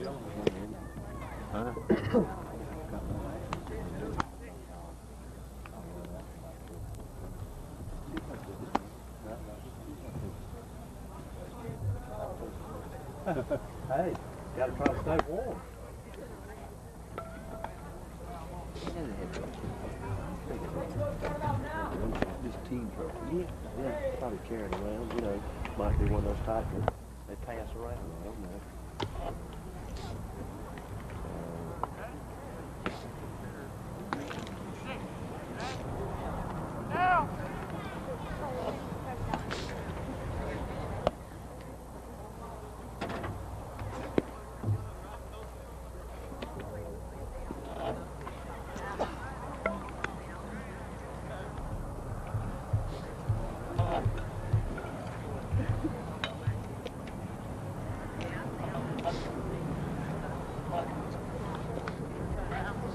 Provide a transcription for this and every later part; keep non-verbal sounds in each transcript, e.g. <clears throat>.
<laughs> Hey, gotta try to stay warm. Just team trophy. Yeah, yeah, probably carrying around, you know, might be one of those types that they pass around, I don't know.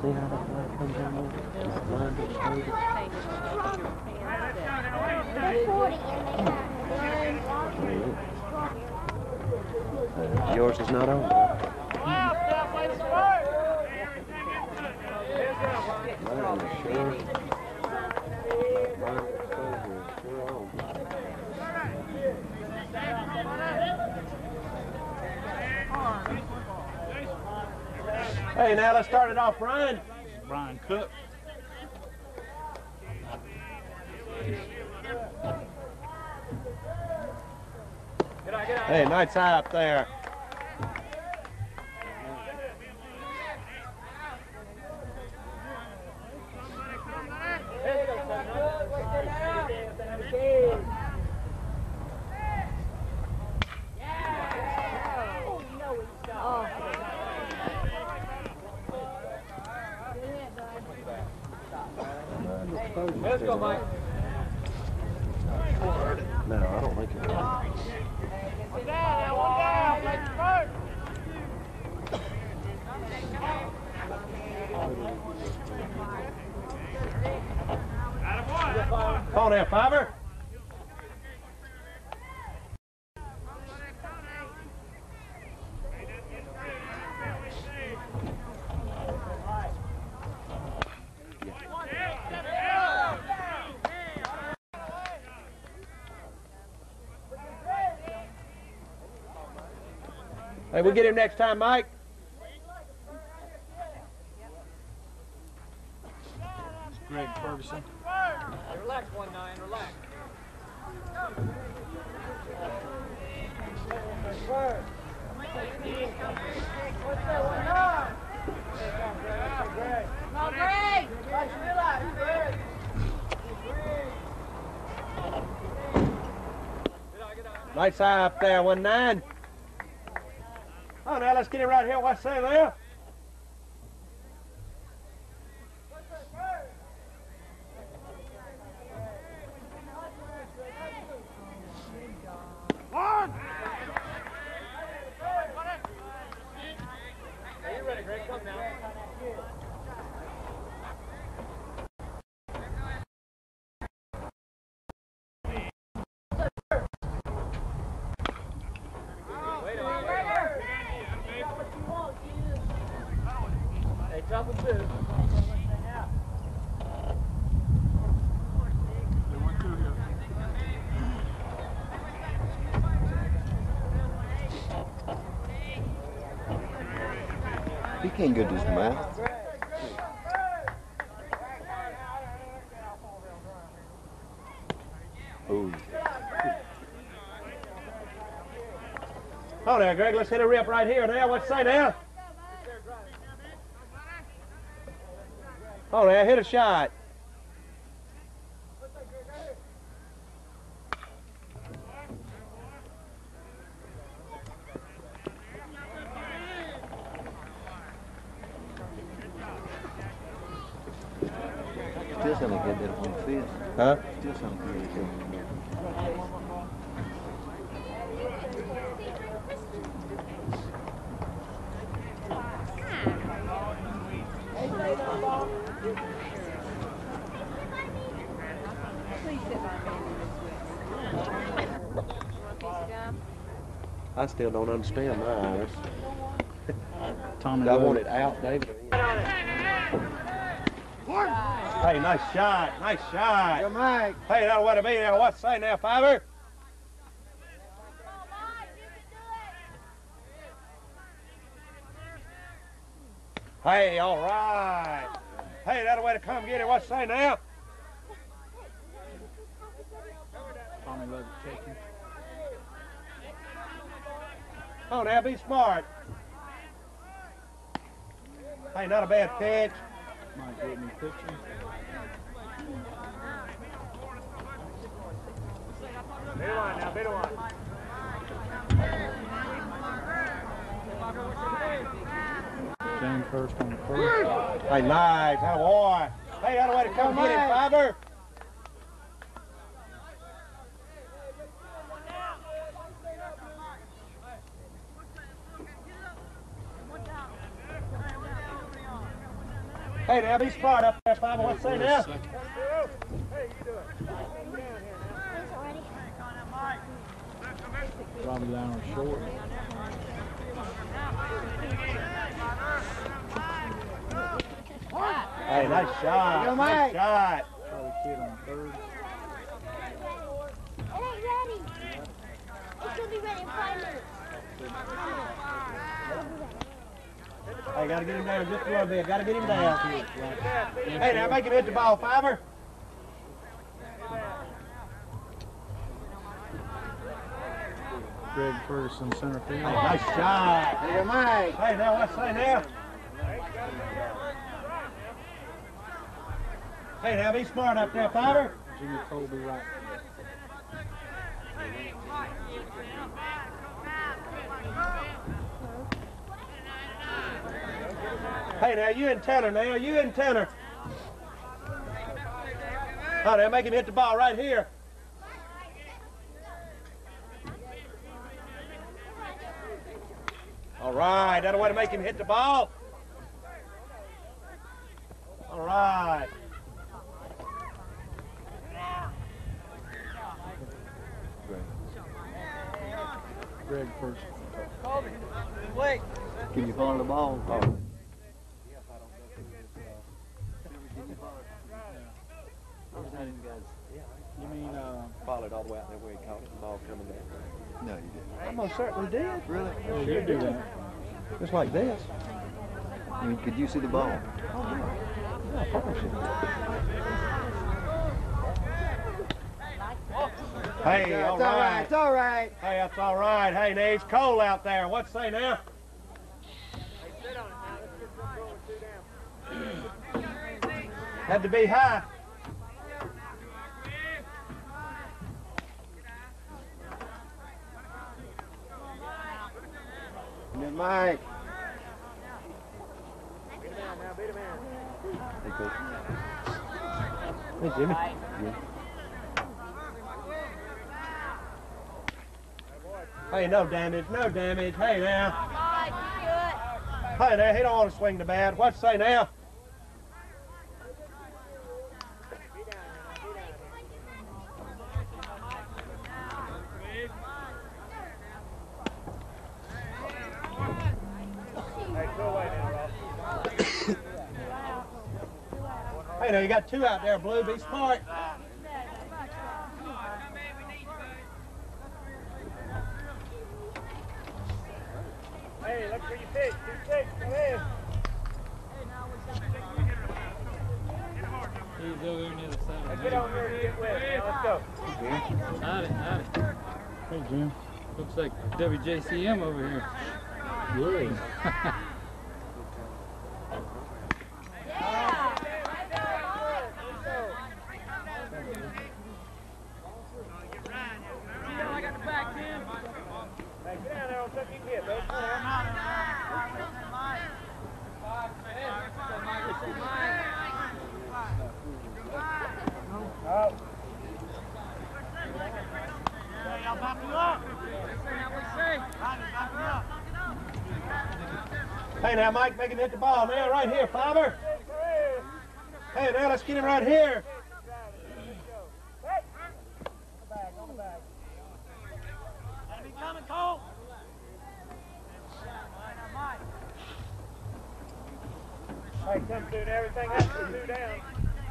See how that flag comes in there? It's lined up straight. They're 40 and they got Uh, yours is not on. though. Mine is sure. Mine is sure- sure on. Hey, now let's start it off, Brian. Brian Cook. Hey, nice high up there. Hey, we'll get him next time, Mike. Greg Ferguson. Relax, one nine, relax. Come on, Greg! Nice eye up there, one nine. Let's get him right here. What's say there? Are you ready, Greg? Come now. Wait on it. Hey, drop him two. He can't get his mouth. Ooh. Oh, there, Greg. Let's hit a rip right here. Now, what say now? Oh, there, hit a shot. Still sound like that on the field. Huh? Still sound good. I still don't understand my Irish. Tommy I want it out, David. Shot. Nice shot. Yo, Mike. Hey, that'll what it be now. What's say now, Fiver? Hey, all right. Hey, that'll way to come get it. What's say now? Tommy Love taking. Oh, now be smart. Hey, not a bad pitch. Pitching. Bait one now, bait one. James Hurst on the first. Hey, nice. That boy. Hey, that'll way to come get it, Fiver. Hey, now be smart up there, Fiver. What's say now? Second. Robbie Lowry short. Hey, nice shot. Go, nice shot. Charlie Kidd on third. It ain't ready. It should be ready in five minutes. Hey, gotta get him down just a little bit. Gotta get him down. Hey, now make him hit the ball, Fiver. Greg Ferguson center field. nice shot. Yo, Mike. Hey, now what's say now? Hey, now be smart up there, Fiver. Jimmy Colby right. Hey, now you and Tanner now. You and Tanner. Oh, now make him hit the ball right here. All right, that'll way to make him hit the ball. All right. Greg Ferguson. Can you follow the ball? Oh. You mean uh, Followed all the way out there where he caught it, the ball coming down. No, you didn't. I most certainly did. Really? yeah, you do that? Just like this. I mean, could you see the ball? Oh, Yeah, of course. Hey, all right. It's all right. Hey, that's all right. Hey, now it's cold out there. What's say now? Had to be high. Yo, Mike. Hey, Coach. Hey, Jimmy. Hey, no damage, no damage. Hey, now. Hey, now, he don't want to swing the bat. What's say now? Hey, now, you got two out there, Blue. Be smart. Hey, look where you pitch. Two six, come in. He's over there near the side. Hey, get on there and get wet. Let's go. Got it, got it. Hey, Jim. Looks like WJCM over here. Really? <laughs> Hey, get down there on something you can get, bud. Come on now. Oh. Hey, now, Mike, make him hit the ball. Now, right here, Fiver. Hey, now, let's get him right here. Hey, come soon. Everything has to be two down.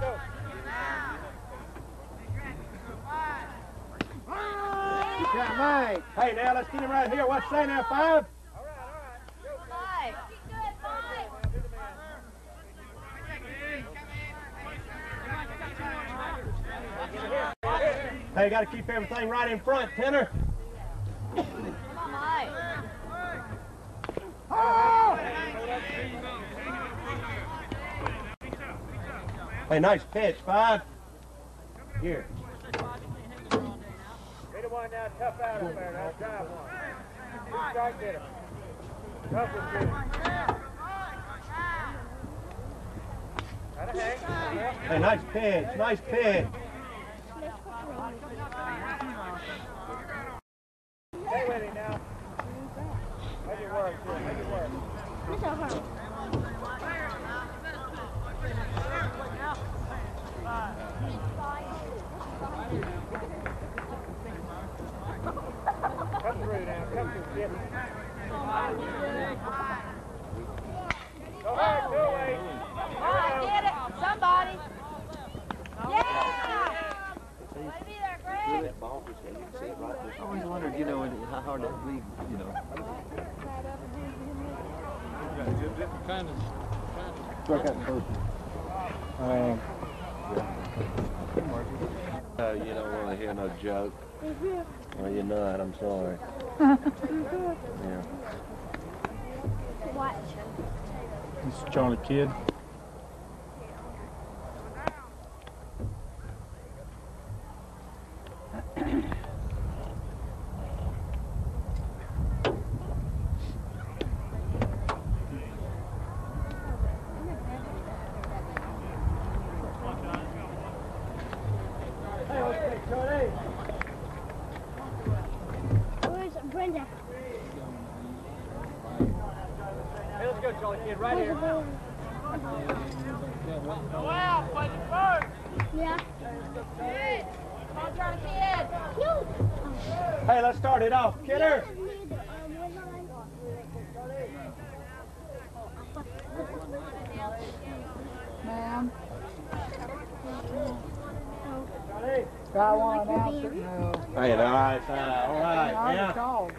Go. Yeah, Mike. Hey, now let's get him right here. What's say now, five? Five. Hey, got to keep everything right in front, Tenor. Come on, Mike. Hey, nice pitch, five. Here. Get one now, tough out there. Now drive one. Tough. Hey, nice pitch, nice pitch. Stay with him now. Make it work, yeah, make it work. Come through now, come through, get him. Go ahead, go away. All right, get it. Somebody. Yeah. Way to be there, Feel Greg. that ball just you can see it right I always wondered, you know, how hard that would be, you know. Kind of. Struck out first. Um, Oh, you don't want to hear no joke. Mm-hmm. Well, you're not. I'm sorry. Mm-hmm. yeah. Watch. this is Charlie Kidd. Where's Brenda? Hey, let's go, Charlie Kidd, right Where's here. the ball? Yeah. Come on, Charlie Kidd. Cute. Hey, let's start it off. Kidder. Ma'am. Got one announcer? No. Hey, all right, uh, all right, I now. called.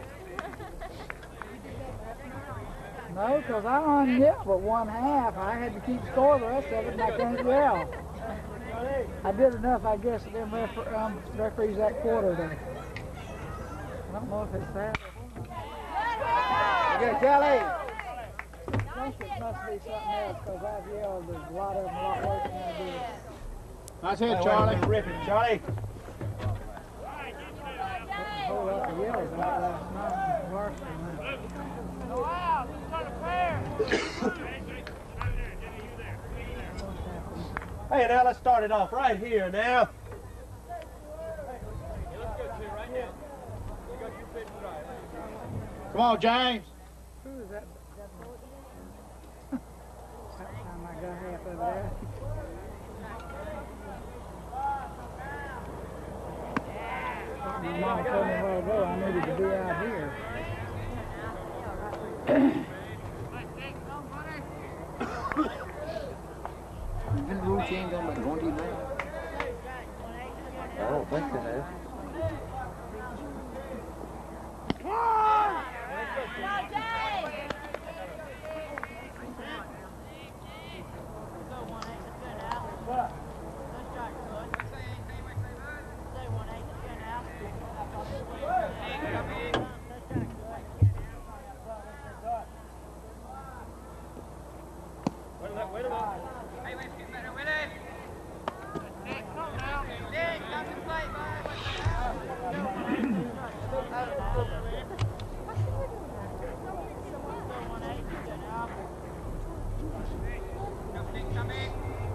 No, because I only yelled but one half. I had to keep score the rest of it, and I can't yell. I did enough, I guess, at them refer- um, referees that quarter there. I don't know if it's that. Okay, Kelly. I think it must be something else, because I've yelled a lot of them a lot worse than I did. Nice Hey, hit, wait a Charlie. minute, Rip it, Charlie. A whole lot of yells out last night, worse than <laughs> Hey, now let's start it off right here now. Come on, James. Who is that? That time I got half. My mom told me I needed to be out here. Been rule change on like going to night. I don't think they have. Go, Jay.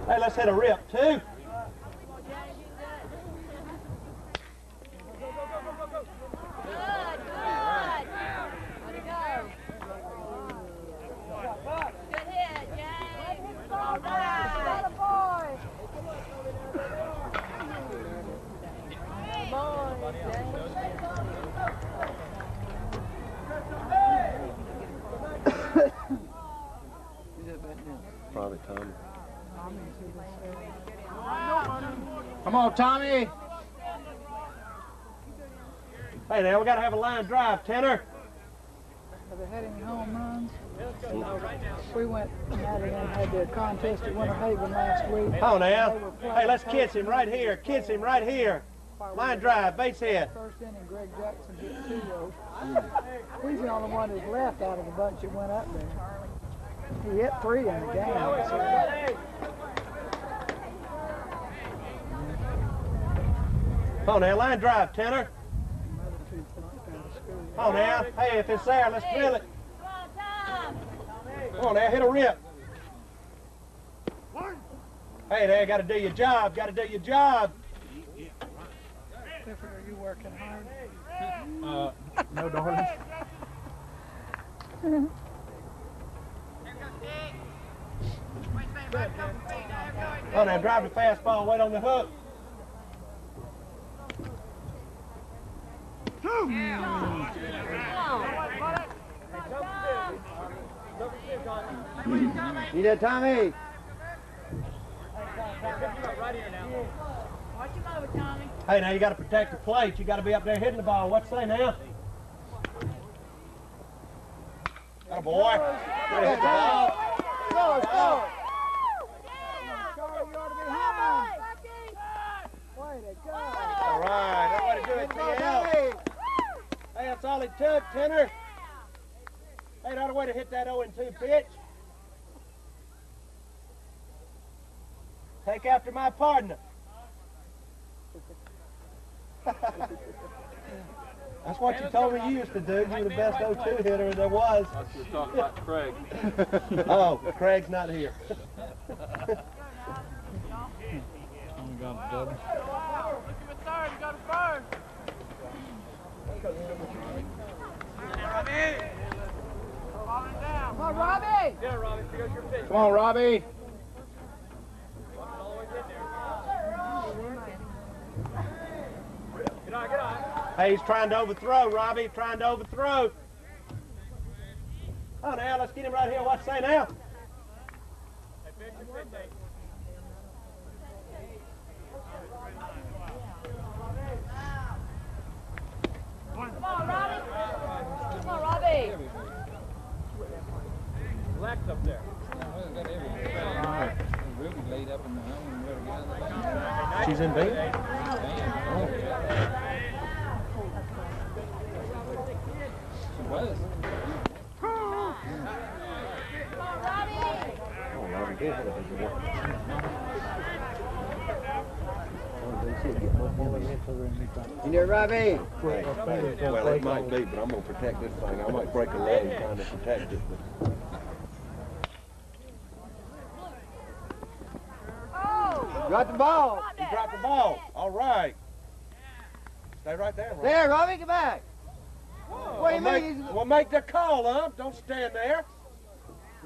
Hey, let's hit a rip, two. Good, good. Way to go. Good hit, Jay. All right. Who's that back now? Probably Tommy. Come on, Tommy. Hey, now we gotta have a line drive, Tanner. Have they had any home runs? We went, out and had the contest at Winter Haven last week. Oh, now. They were playing Hey, let's first. kiss him right here. Kiss him right here. Line drive, base hit. First inning, Greg Jackson hit two though. He's the only one who's left out of the bunch that went up there. He hit three in the game. so- Oh, now, line drive, Tanner. Another two flunked out of school. Oh, now. Hey, if it's there, let's drill it. Come on. Now, hit a rip. Hey, there, gotta do your job. Gotta do your job. Clifford, are you working hard? Uh, no, darling. <laughs> Oh, now, drive the fastball. Wait on the hook. You there, Tommy? Watch Tommy. Hey, now you gotta protect the plate. You gotta be up there hitting the ball. What's say now? Atta boy. Way to hit the ball. Go, go! Yeah. Charlie, you ought to be home. Way to go. All right, that way to do it, TL. Hey, that's all it took, Tanner. Hey, that way to hit that 0 2 pitch. Take after my partner. <laughs> That's what you told me you used to do. You were the best 0 2 hitter there was. I was talking about Craig. <laughs> <laughs> Oh, Craig's not here. Only got a double. Come on, Robbie! Come on, Robbie. Hey, he's trying to overthrow, Robbie. Trying to overthrow. Oh, now let's get him right here. What say now? Come on, Robbie. Come on, Robbie. Lex up there. She's in B. Come on, Robbie. Oh, Robbie did hit a big one. You there, Robbie? Well, it might be, but I'm gonna protect this thing. I might break a leg trying to protect it. But Got the ball. You dropped the ball. All right. Stay right there, Robbie. There, Robbie, come back. What do you We'll mean? make, he's- we'll make the call, huh? Don't stand there.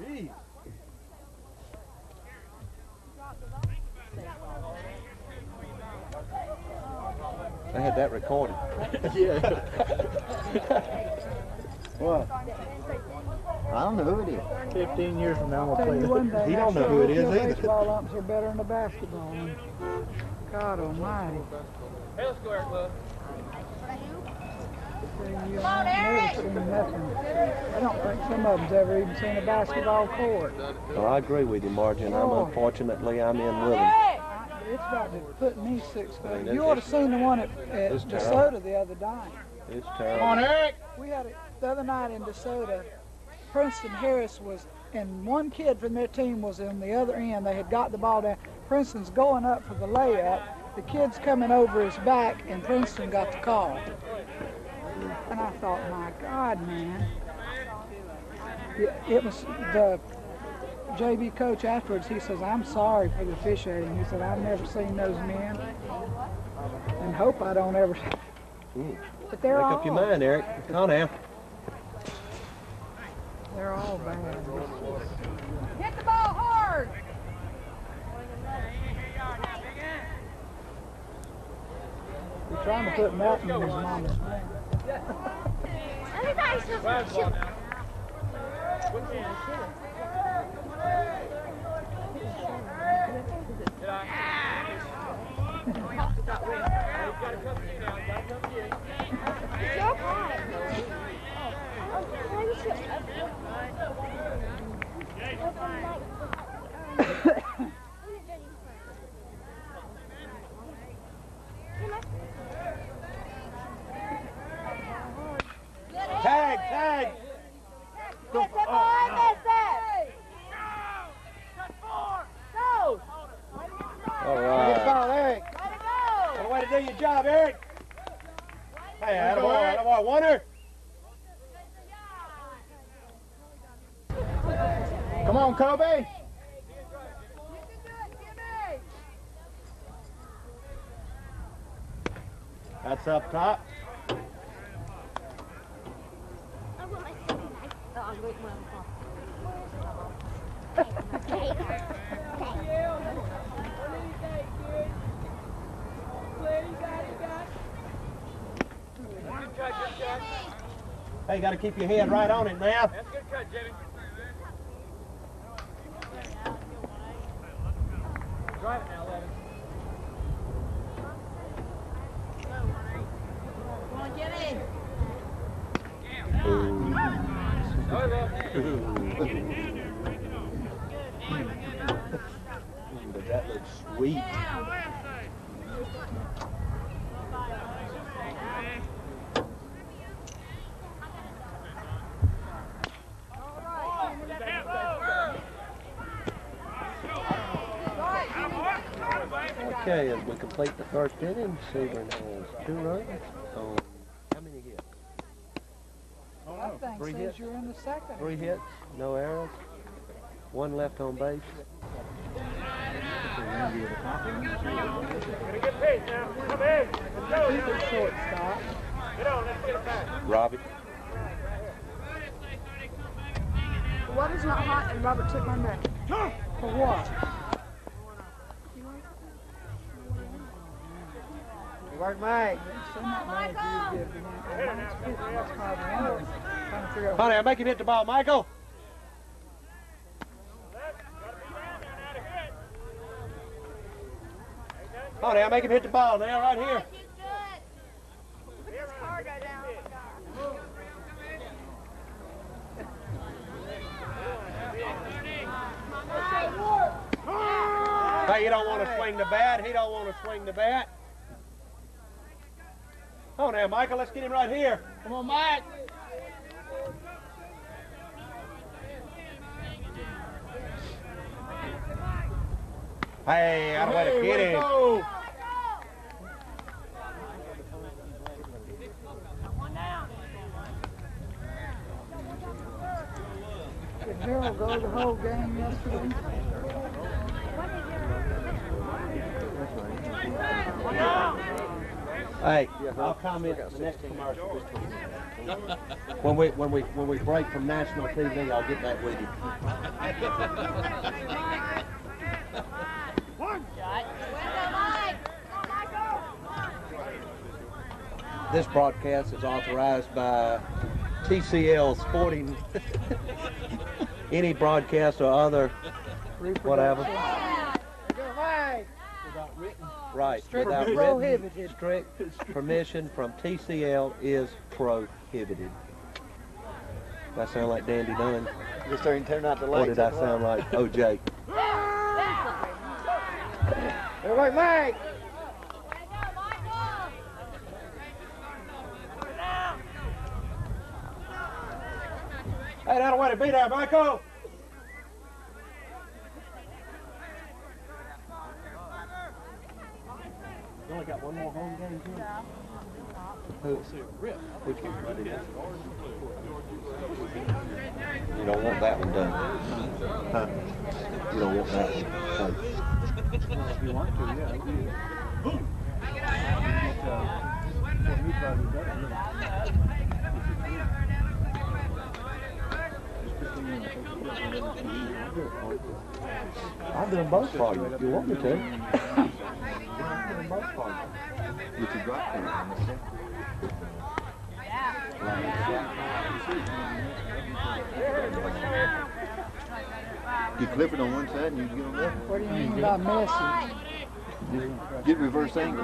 Jeez. They had that recorded. <laughs> yeah. <laughs> What? I don't know who it is. 15 years from now, I'm Tell going to play one day, He don't know who it is year, is either. Baseball umps are better than the basketball umps. God almighty. Hey, let's go, Eric Love. Tell you, Come on, I've never Eric. seen nothing. I don't think some of them's ever even seen a basketball court. Well, I agree with you, Margie, and I'm Oh. unfortunately I'm in with him. Eric. It's about to put me six I mean, You ought to it's- seen the one at, at DeSoto the other night. It's terrible. Come terrible. on, Eric. We had it the other night in DeSoto. Princeton Harris was, and one kid from their team was on the other end. They had got the ball down. Princeton's going up for the layup. The kid's coming over his back, and Princeton got the call. And I thought, my God, man. It, it was the JV coach afterwards. He says, I'm sorry for the officiating. He said, I've never seen those men, and hope I don't ever. <laughs> Mm. But they're Make all. up your mind, Eric. Come on now. They're all bad. Hit the ball hard. We're trying to put Melton in his mama's name. Everybody's supposed to shoot. It's your pie. Oh, why is it Tag, tag. Miss it, boy, miss it. Go. All Good right. ball, Eric. Let it go. What a way to do your job, Eric. Hey, attaboy, attaboy. Wonder. Come on, Kobe. That's up top. <laughs> Hey, you got to keep your head right on it now. That's a good cut, Jimmy. Drive it now, Levin. Come on, Jimmy. Go, Levin. But that looks sweet. Okay, as we complete the first inning, Sebring has two runs on how many hits? Oh, I think Three hits. you're in the second. Three hits, no errors, one left on base. Got a good pace now. Come in. Let's go. He's shortstop. Get on. Let's get it back. Robbie. The weather's not hot and Robert took my back. For what? To figure out Honey, I'll make him hit the ball, Michael. Honey, I'll make him hit the ball now, right here. Hey, you don't want to swing the bat. He don't want to swing the bat. Oh, now, Michael, let's get him right here. Come on, Mike. Hey, of way to get him. go. Did Harold go the whole game yesterday? Hey, I'll comment the next commercial. <laughs> When we when we when we break from national TV, I'll get that with you. This broadcast is authorized by TCL Sporting. <laughs> Any broadcast or other, whatever. Right, Strict without written, prohibited. strict <laughs> permission from TCL is prohibited. That sound like Dandy Don? Just starting to turn out the Or lights. did I sound like OJ? Everybody, <laughs> Mike. Hey, that'll way to be there, Michael. Got one more home game here. Who? Which one? You don't want that one done. Huh? You don't want that one done. If you want to, yeah. But, uh, what we try to do better, you know. I'll do them both for you if you want me to. Get your drop down. Get Clifford on one side and you get on the other. What do you mean by message? Get reverse angle.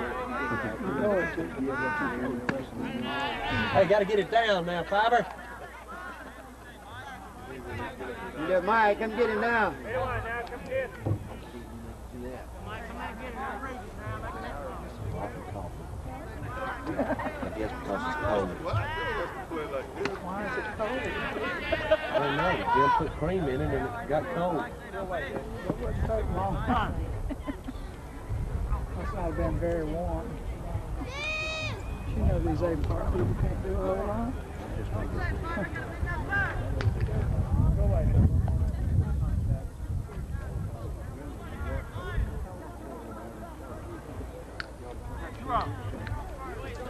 Hey, gotta get it down now, Fiber. Yeah, Mike, come get him now. Hey, one now, come get. I guess because it's cold. Why is it cold? I don't know. Jim put cream in it and it got cold. It wouldn't take long. Must not have been very warm. You know these Avon Park people can't do a whole lot.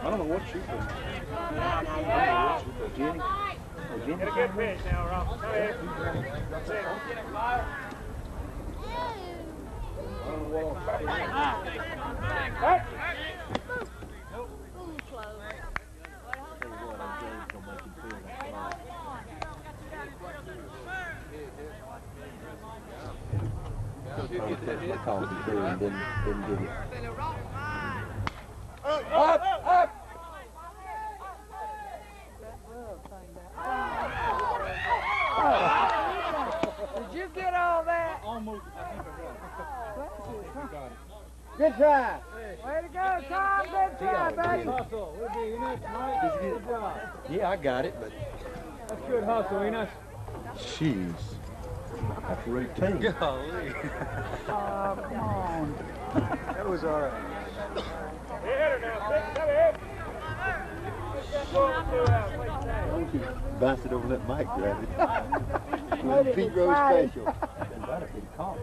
I don't know what she's doing. Jenny? Jenny? Get a good pitch now, Rob. Come here. Six. Hey. Probably put my coffee through and didn't, didn't get it. Did you get all that? Almost. Good try. Way to go, Tom. Good try, buddy. Hustle. We'll be in it tonight. Good job. Yeah, I got it, but That's good hustle, Enos. jeez. That's routine. <laughs> Oh, come on. That was all right. Hit her now. Six. Come here. Go up two out. Play tag. Don't you bounce it over and let Mike grab <laughs> it. Pete Rose special. That'd be caught.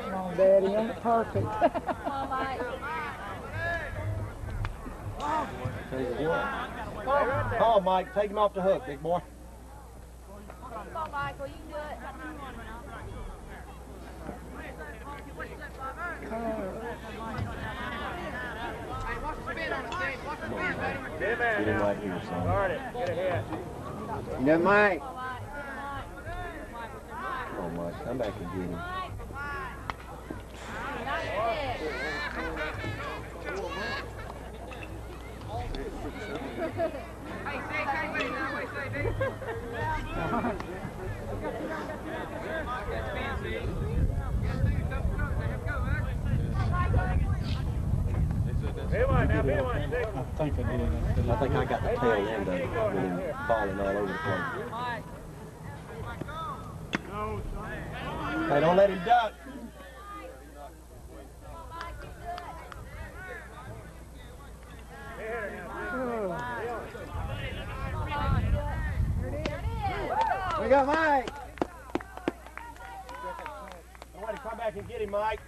Come on, Daddy. Ain't it perfect? Come Mike. Tell you what. Come Mike. Take him off the hook, big boy. Come. You. Get know, Mike. Come on, Mike. Come back and get him. One now. Hit I think I got the tail end of it falling all over the place. Hey, don't let him duck. We got Mike. Somebody come back and get him, Mike.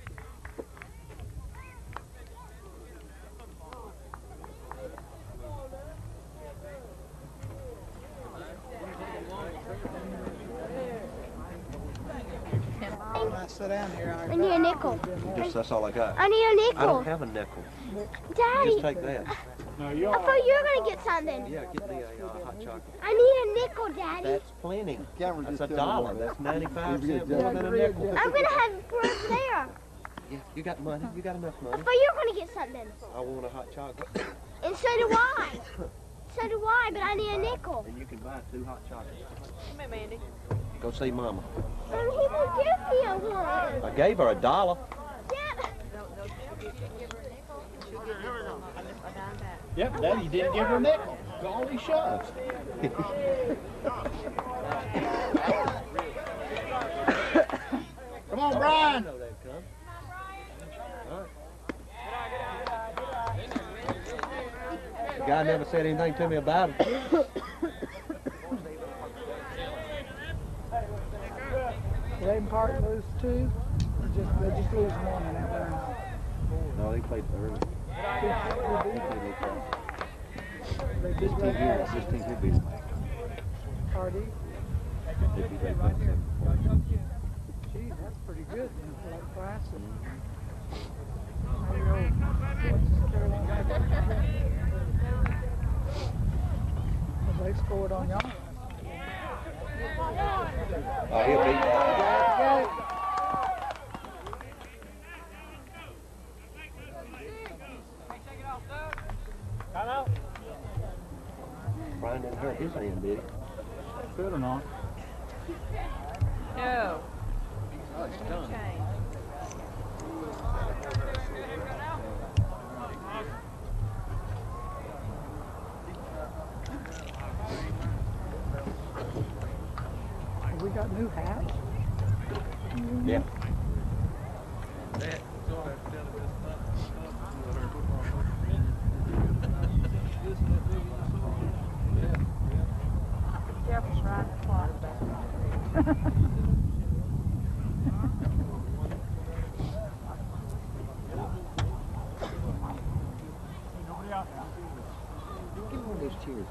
I sit down here. I need a nickel. Just, that's all I got. I need a I nickel. I don't have a nickel. Daddy, Just take that. I thought you were gonna get something. Yeah, get the uh, hot chocolate. I need a nickel, Daddy. That's plenty. Camera That's just a dollar. what. That's 95 cents more than a nickel. I'm gonna have it for over there. Yeah, you got money. You got enough money. I thought you were gonna get something. I want a hot chocolate. And so do I. So do I, but I need a nickel. And you can buy two hot chocolates. Come here, Mandy. Go see Mama. And he will give me a one. I gave her a dollar. Yeah. Yep, Daddy didn't give her a nickel. All he shoves. Come on, Brian. The guy never said anything to me about it. Avon Park lose two. Or Just, they just lose one in that round. No, they played early. They This beat team Raven here, Park. this team here beat them. Hardee. They beat Lake Placid seven four. Gee, that's pretty good then for Lake Placid. How you old? What's Carolina? Well, They scored on y'all. Oh, he'll beat that. Got it. Brian didn't hurt his hand, did he? Good or not? No. Have we got new hats? Yeah. Careful, Give him one of those cheers.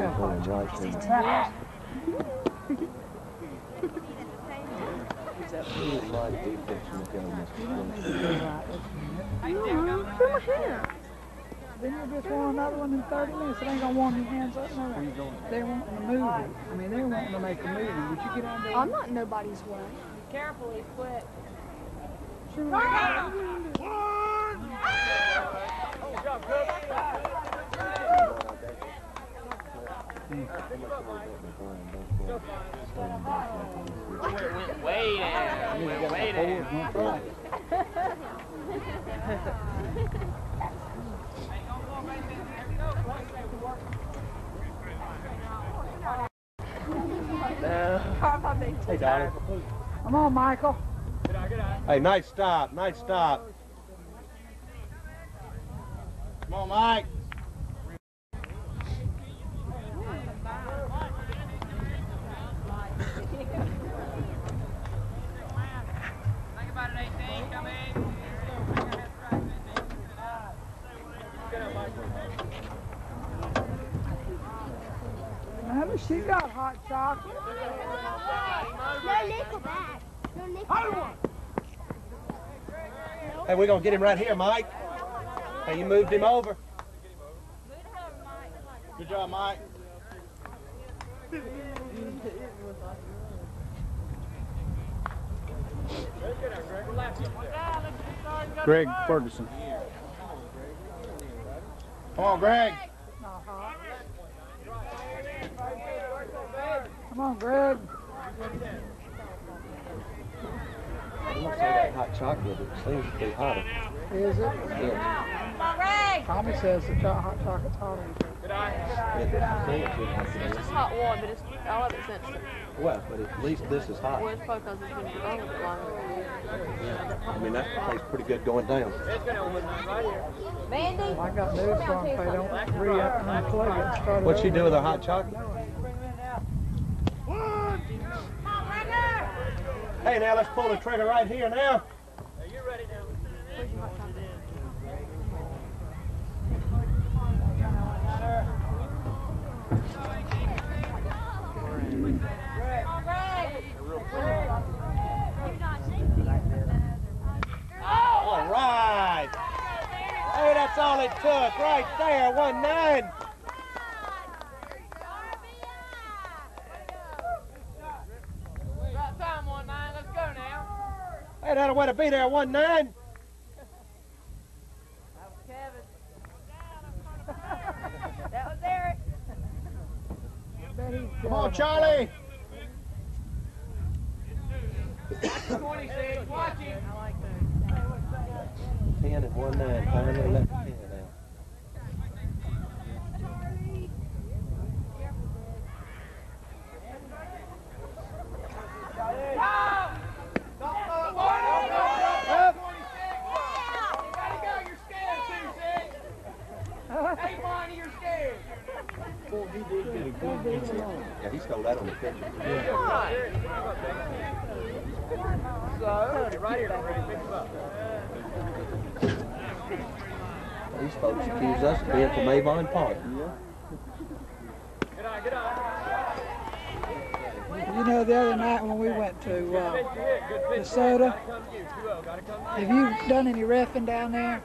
Mr. Through my hand. Then you just want another one in 30 minutes. It ain't gonna warm your hands up no. They want move it. I mean, they're wanting to make a movie. Would you get on there? I'm not in nobody's way. Careful, he's quick. Went. Went. Hey. Come on, Michael. Hey, nice stop, nice stop. Come on, Mike. Think about it, 18. Come in. Remember, she got hot chocolate. No Nickelback. No Nickelback. Hey, we're gonna get him right here, Mike. Hey, you moved him over. Good job, Mike. Greg Ferguson. Come on, Greg. Not hot. Come on, Greg. I'm gonna say that hot chocolate, it seems to be hotter. Is it? Yeah. Tommy says the cho- hot chocolate's hotter. It, I think it should It's just hot water, but it's, I love it since, Well, but at least this is hot. well, it's because it's been a little longer. Yeah. I mean, that tastes pretty good going down. Mandy? I got news for him if they don't re-unplug it and start it What'd she do with her hot chocolate? Hey, now let's pull the trigger right here now. Are you ready now? All right. Hey, that's all it took right there. One nine. Right time, one nine. Let's go now. Hey, that'll way to be there. One nine. That was Kevin. that was Eric. Bet he's Come on, got it. Charlie. 26. Watch him. I like those. Ten and one nine. Finally let the ten out. Yeah, he stole that on the picture. These folks accuse us of being Park. You know, the other night when we went to uh, DeSoto, have you done any refing down there?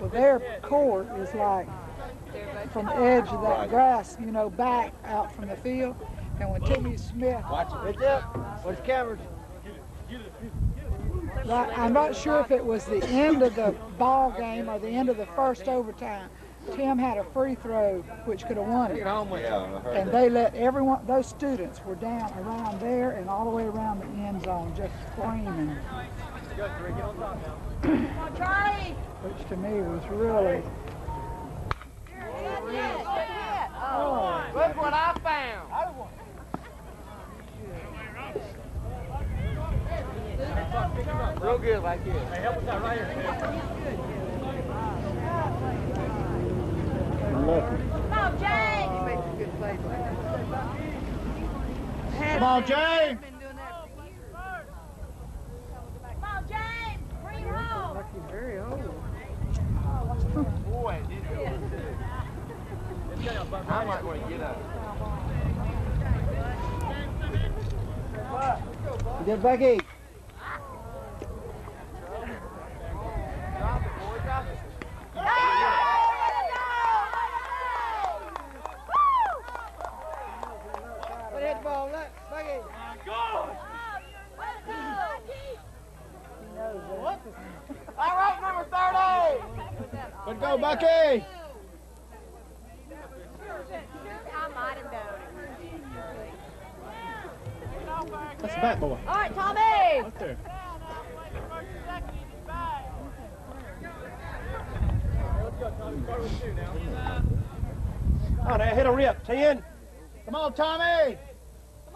Well, their court is like from the edge of that grass, you know, back out from the field. And when Timmy Smith, Watch it. Pitch up. Where's the cameras? right, I'm not sure if it was the end of the ball game or the end of the first overtime, Tim had a free throw which could have won it. Yeah, And that. they let everyone, those students were down around there and all the way around the end zone, just screaming, Come <coughs> on, Charlie. which to me was really, Good hit. Good hit. Oh. Look what I found. Real good like this. Hey, help us out right here. Come on, Jay. Come on, James. Come on, James. Bring it home. like he's very old. Boy, did you. I might want to get up. Get Becky. Hit the ball, let Becky. All right, number 30. Let's go, Bucky. I might have known That's the bat boy. All right, Tommy. there. Oh, now hit a rip. Ten. Come on, Tommy.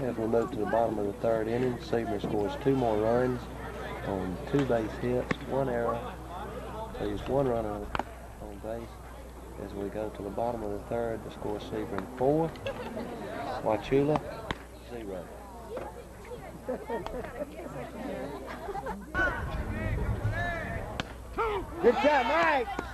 As we move to the bottom of the third inning, Sebring scores two more runs on two base hits, one error, leaves one runner on base. As we go to the bottom of the third, the score is Sebring four, Wauchula zero. Good job, Mike.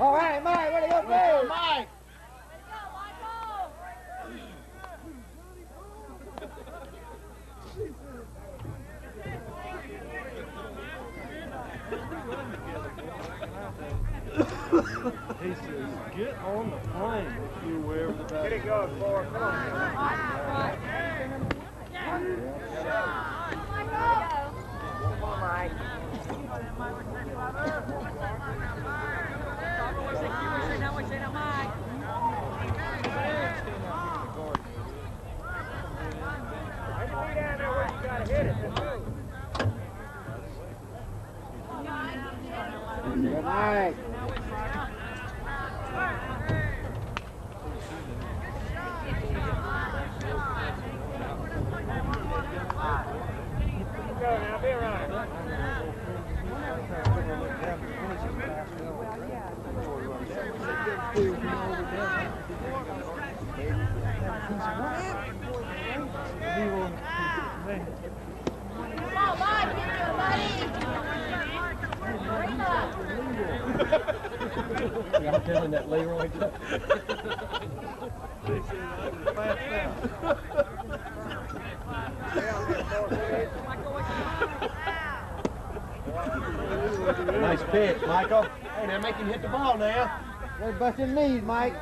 All right, Mike. What do you go, Mike? Mike. He says, get on the plane if you're aware of the Get it going, Forrest. Come on. When you be down there where you gotta hit it, just move. Good night. Go now, be around. Come on, Mike. Get to it, buddy. Bring it up. I'm telling that Leroy. Nice pitch, Michael. Hey, now make him hit the ball now. Busting knees, Mike.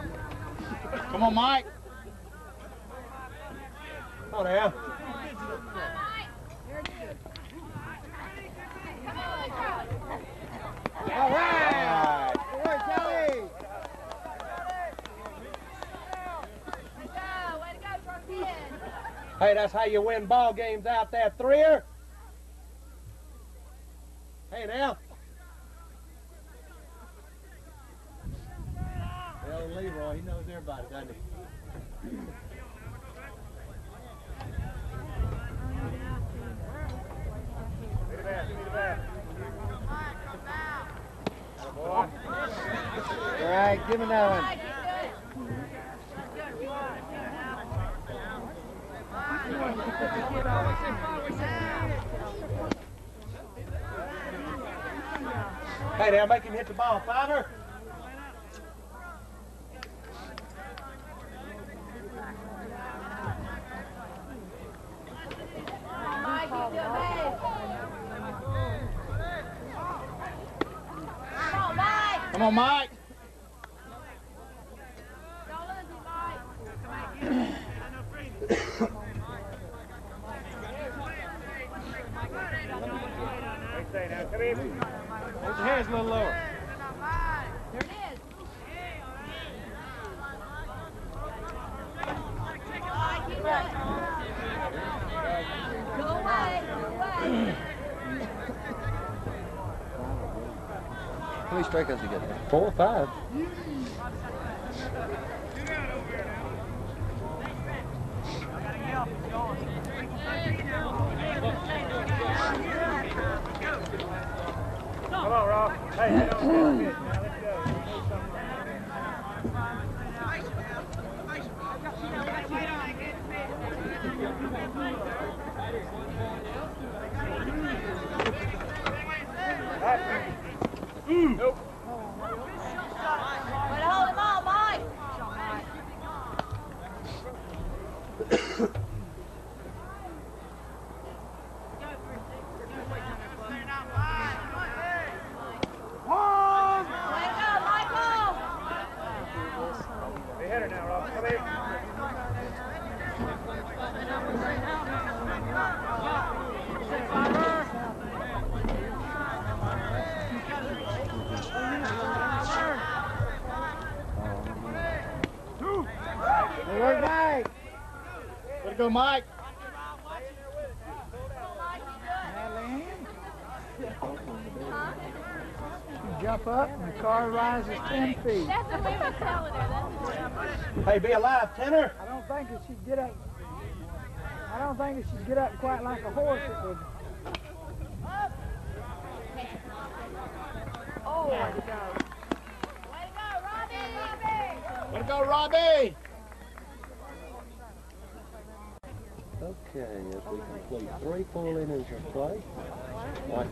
Come on, Mike. Come on now. All right. Good work, Kelly. Hey, that's how you win ball games out there, threer. Hey, now. Well, Leroy, he knows everybody, doesn't he? All right, give me that one. Hey, now make him hit the ball, fiver. Come on, Mike. Way to go, Mike. You jump up and the car rises 10 feet. That's what we were telling her. Hey, be alive, tenor. I don't think it should get up. I don't think it should get up quite like a horse. It would. Oh, way to go. Way to go, Robbie. Way to go, Robbie. Okay, as we complete three full innings of play,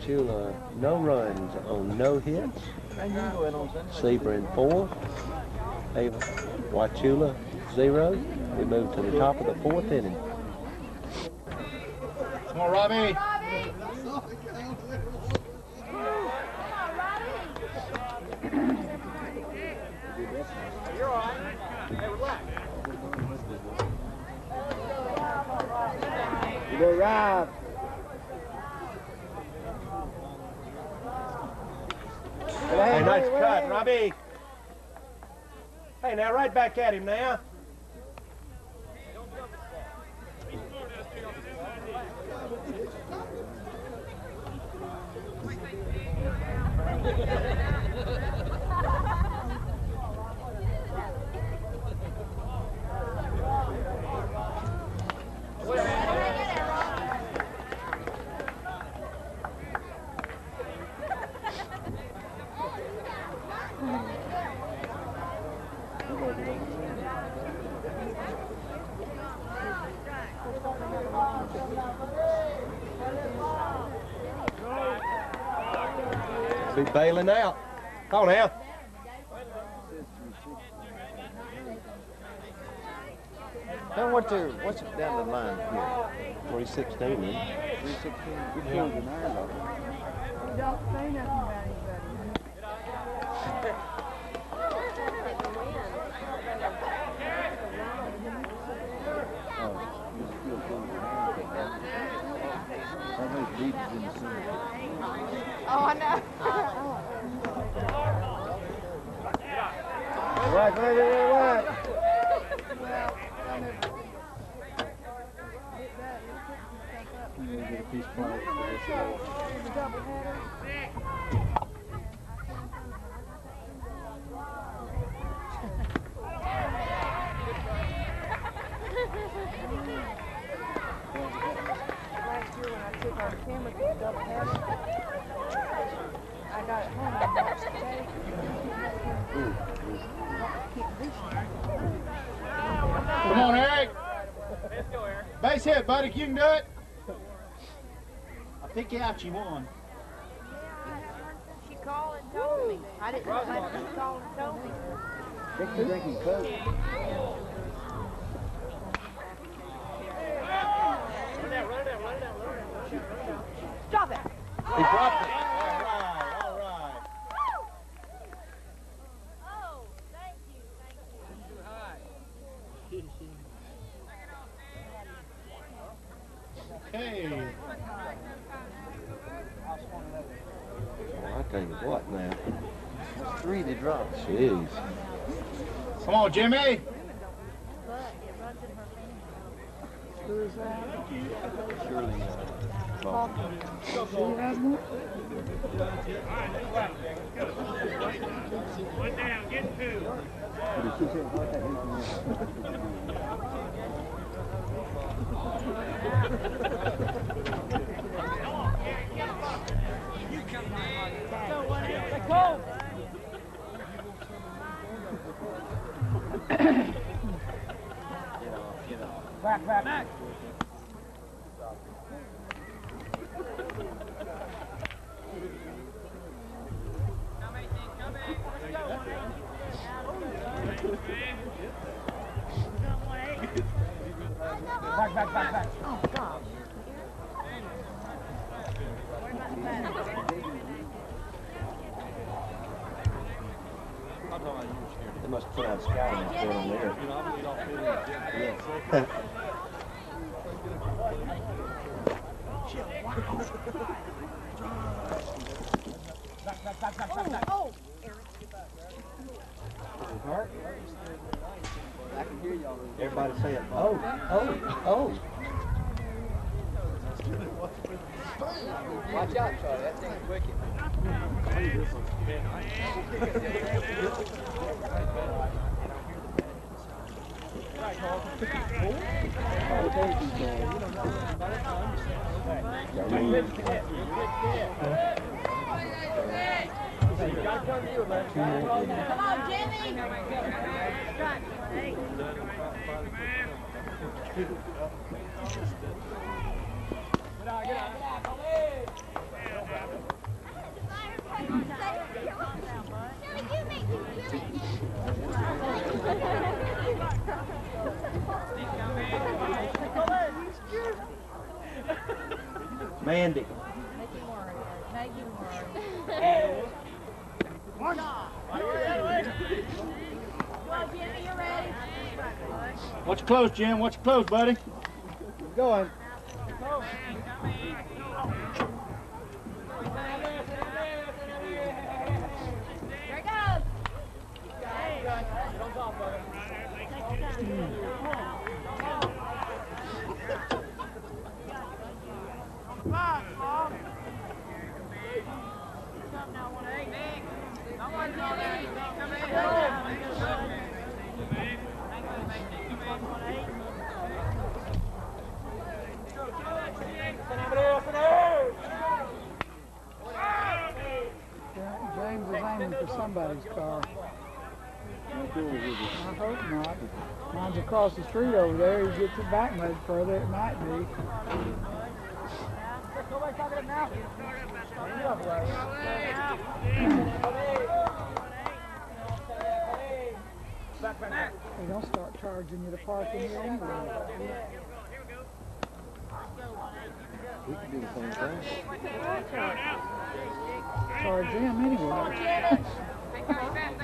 Wauchula uh, no runs on no hits. Sebring four. Ava Wauchula zero. We move to the top of the fourth inning. Come on, Robbie. Robbie. Come on, Robbie. You go, Rob. Hey, nice cut, Robbie. Hey, now right back at him now. be bailing out. Come on now. Then what's the, what's down the line here? 316, man. 316, Yeah. Don't say nothing about oh, oh, I know. Camera to the double header, I got it home and watched the tape. Come on, Eric. Base hit, buddy. You can do it. I think out you won. She called and told me. I didn't know that she called and told me. Dixie drinking Coke. Stop it. He dropped it. All right, all right. Oh, thank you, thank you. Okay. Well, I tell you what now. Three to drop. Jeez. Come on, Jimmy. Who is that? Surely, uh, Paul. She hasn't it? One down, get two. <laughs> back, back. Back, back, back, back. Oh, gosh. They must put out scouting out on there. Yes. Back, back, back, back, back, back. Oh, Everybody saying, oh, oh, oh. Watch out, Charlie. That thing's wicked. Come on, Jimmy. Mandy. Make him worry. Make him worry. Come on, Jimmy, you ready? Watch your close, Jim. Watch your close, buddy. Keep going. There it goes. James is aiming for somebody's car. I hope not. Mine's across the street over there. He gets it back much further. It might be. They don't start charging you to park in here anyway. We can do the same thing. Charge them anyway.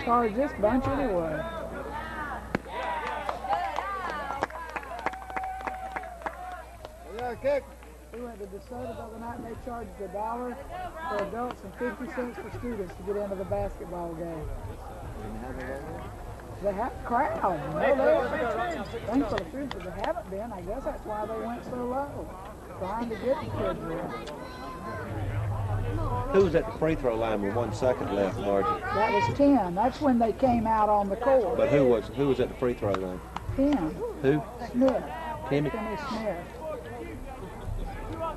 Charge this bunch anyway. Who went to DeSoto the other night and they charged a dollar for adults and 50 cents for students to get into the basketball game. They have crowd. No, they thankful the truth, but they haven't been. I guess that's why they went so low, trying to get the kids in. Who was at the free throw line with one second left, Margie? That was 10. That's when they came out on the court. But who was who was at the free throw line? 10. Who? Smith. Timmy? Timmy Smith.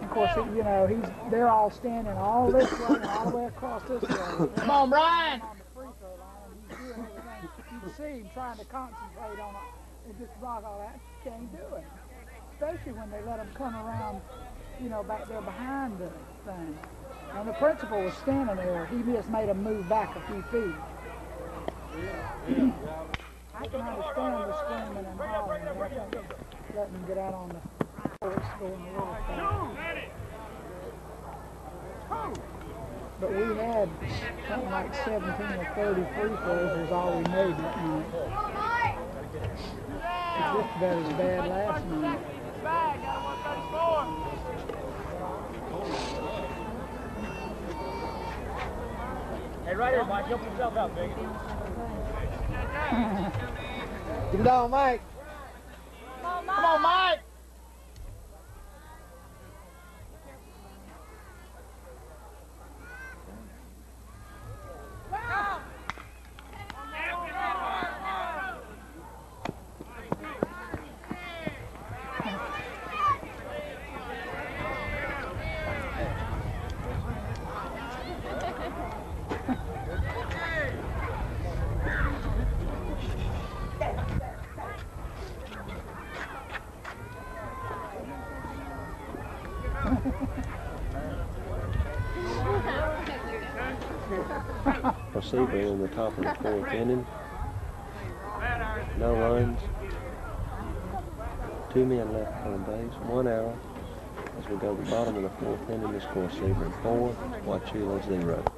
Of course, you know, he's they're all standing all this way and all the way across this way. Come on, Brian. On the free throw line, he's doing everything. You can see him trying to concentrate on it and just block all that. You can't do it. Especially when they let him come around, you know, back there behind the thing. And the principal was standing there. He just made him move back a few feet. <clears throat> I can understand the screaming and hollering. I letting them get out on the court going a little fast. But we had something like 17 or 30 free throws was all we made that night. It's just about as bad last night. Hey, right here, Mike. Help yourself out, big. Get it on, Mike. Come on, Mike. receiver in the top of the fourth inning. No runs. Two men left on base. One out. As we go to the bottom of the fourth inning, the score Sebring 4, Wauchula 0.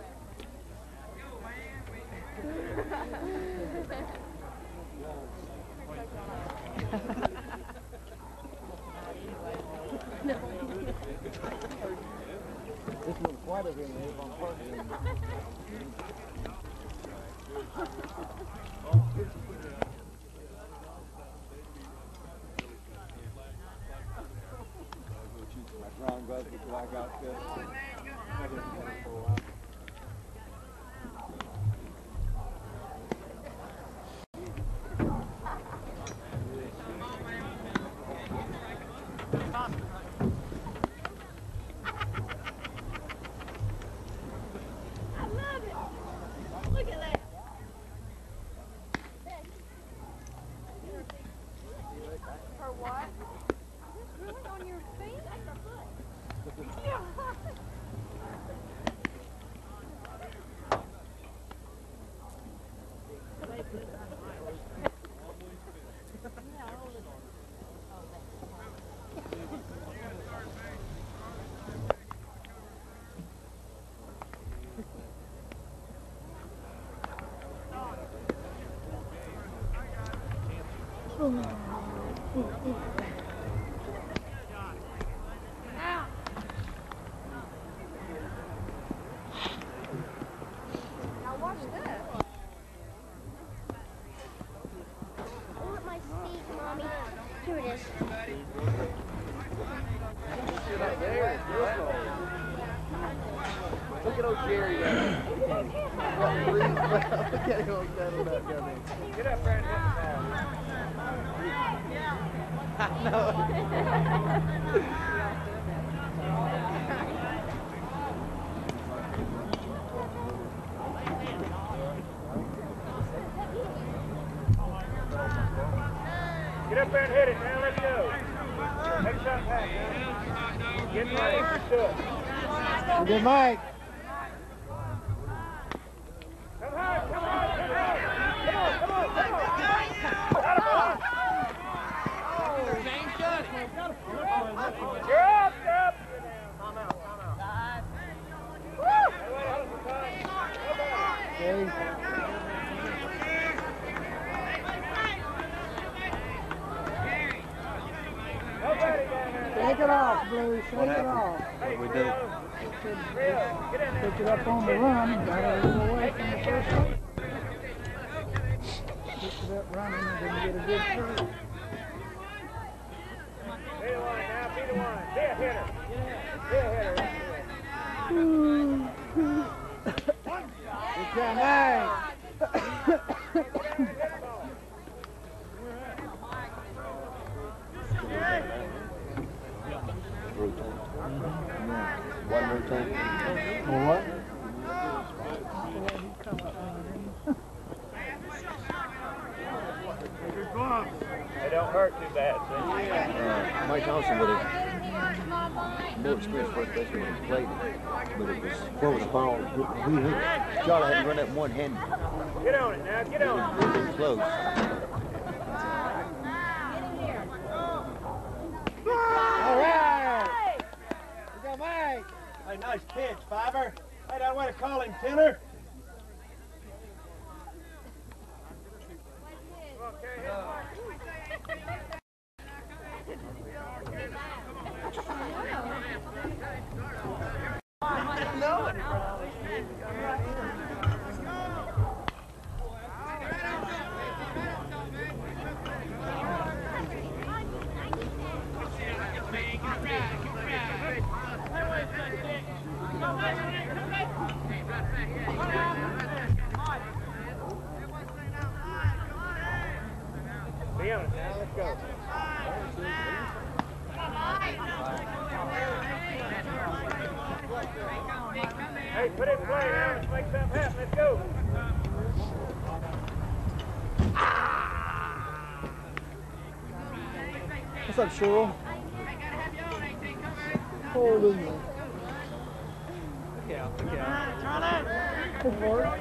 Look at old Jerry. <laughs> Look at him all settled up down there. Get up there and hit the ball. Get and hit it, man. Let's go. A shot back, man. Get do it. Good, Mike. Come hard, come hard, come hard. Come on, come on, come on. You're up, you're up. Time out, time out. Woo! Okay. Nobody down there. It off, Blue. Shake What it off. What we do? Pick it up on the run and got it a little away from the first one. Picked it up running and didn't get a good throw. Be the one now, be the one. Be a hitter. Be a hitter. Good try, Mike. Routine. One routine. Well, what? They don't hurt too bad, see? Uh, Mike Thompson would have more experience first baseman when he played it. But it was, what was the ball? Who, who, who? Charlie had to run that one handed. Get on it now, get on it. It was close. All right. We got Mike. Hey, nice pitch, Fiver. Hey, that way to call him, Tenor. Be on it now, let's go. Hey, put it in play now, let's make something happen, let's go. What's up, Cheryl? Hold in there. Good work.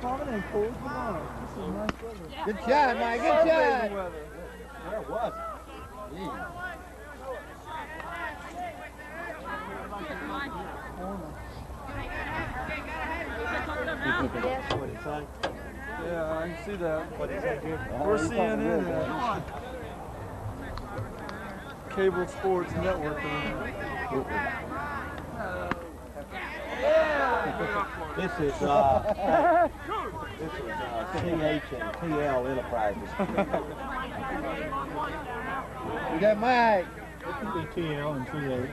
Common and cool, come on. This is nice weather. Good shot, Mike. Good Sunbathing shot. weather. There was. Yeah, I can see that. We're CNN. uh, Cable Sports Network. This is, uh, this is, uh, CH and TL Enterprises. We got Mike. TL and TH.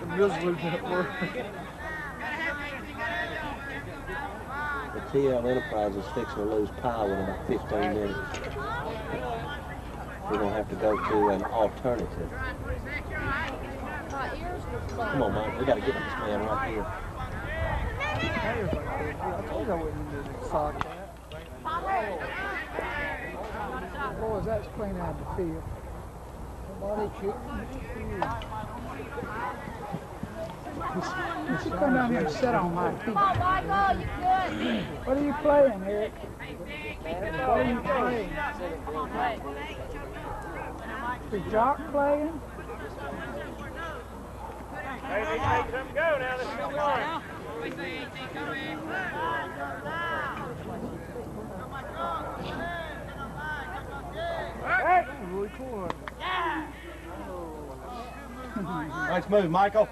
The Resolute Network. The TL Enterprise is fixing to lose power in about 15 minutes. We're gonna have to go to an alternative. Come on, Mike, we gotta get this man right here. I told you I wouldn't sock that. Boys, that's clean out the field. Nobody shooting. You should come down here and sit on my feet. What are you playing, Eric? What are you playing? Is Jock playing? Hey, they make something go now, let's go on. Really cool. Nice move, Michael.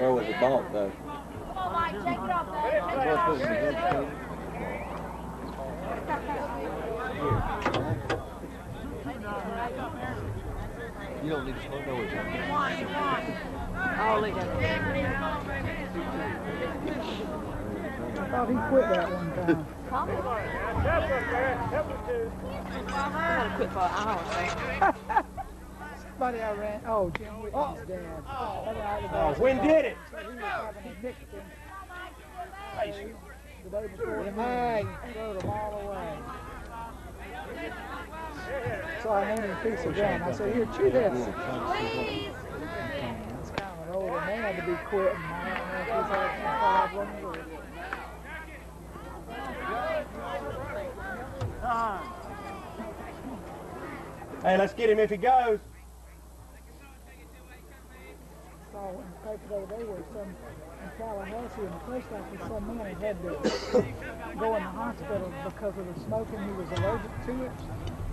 Where was the ball though? Come Mike, take it off You don't need to slow down. I'll leave it. I thought he quit that one time. Come on now, tough <laughs> up there, tough up two. I'm quit for an hour. so. somebody I ran. Oh, Jim Whitney's oh. dad. Uh, Other night the Oh, when did it? He was having a nicotine. The day before. He Threw them all away. So I handed him a piece of gum. I said, here, chew this. Please. It's kind of an older man to be quitting. I don't know if he's had some problems or. Hey, let's get him if he goes. saw in the paper the other day where some in Tallahassee in the post office, some man had to go in the hospital because of the smoking. He was allergic to it.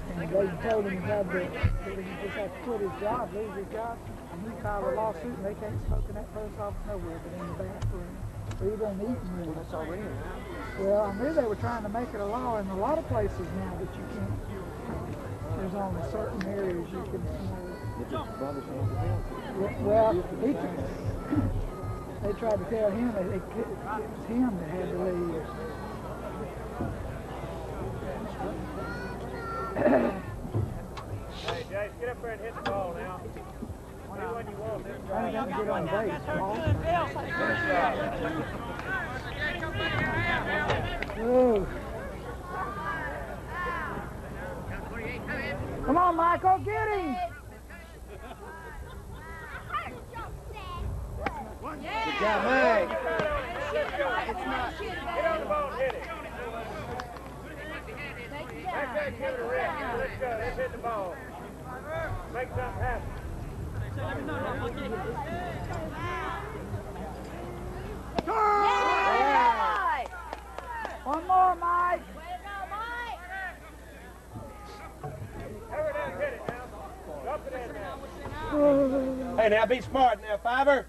And they told him he had to, that he just had to quit his job, lose his job. And he filed a lawsuit and they can't smoke in that post office nowhere but in the bathroom. Or even in the eating room. That's already Well, I knew they were trying to make it a law in a lot of places now that you can't. There's only certain areas you can smoke. Well, he, they tried to tell him that it, could- it was him that had to leave. Hey, Jace, get up there and hit the ball now. Any one you want. This I got to get on base. Ooh. Come on, Michael, get him! Good job, Mike. Get on the ball and hit it. Let's go. Let's hit the ball. Make something happen. One more, Mike! It down and hit it now. In. Hey, now be smart now, Fiver.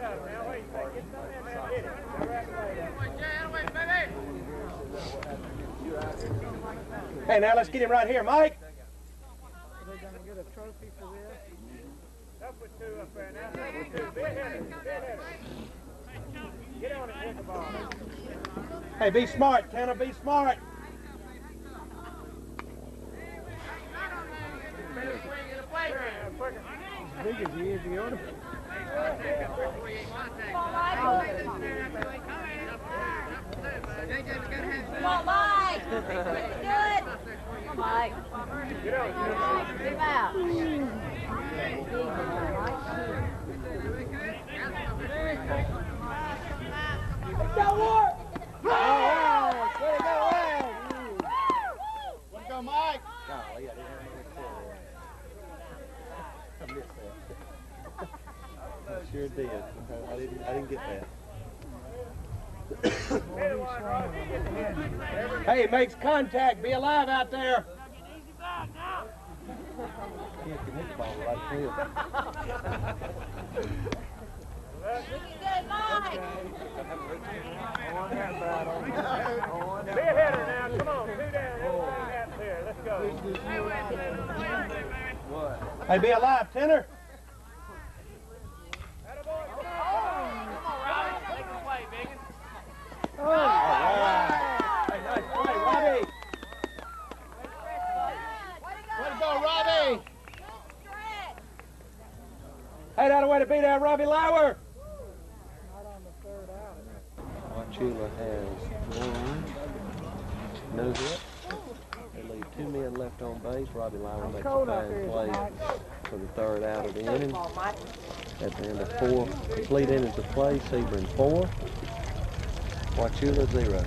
Now, wait, wait. Get something in there and hit it. Go right away. Hey, now let's get him right here, Mike. Are they going to get a trophy for this? Up with two up there now. Up with two. Big hitter. Big hitter. Get on it and hit the ball. Hey, be smart, Tanner. Be smart. Quicker. As big as he is, he ought to be. Come on, Mike. Do it. Come on, Mike. Get on. Get him out. Oh, way to go, Ed. Way to go, Mike. Golly, I didn't have any that. Sure did. I didn't, I didn't get that. Hey, makes contact. Be alive out there. Can't the ball field. Good, Mike. Be a hitter now. Come on. Two down. Everything happens here. Let's go. Hey, be alive, Tanner. Hey, nice play, Robbie. Way to go, Robbie. That a way to beat out Robbie Lauer. Not on the third out. Wauchula has one, no hit. They leave two men left on base. Robbie Lauer It's makes a fine play for the third out of the inning. At the end of four complete innings of play, Sebring four, Wauchula zero.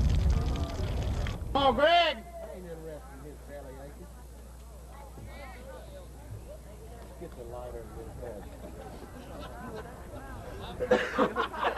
Come on, Greg. Get the lighter and get it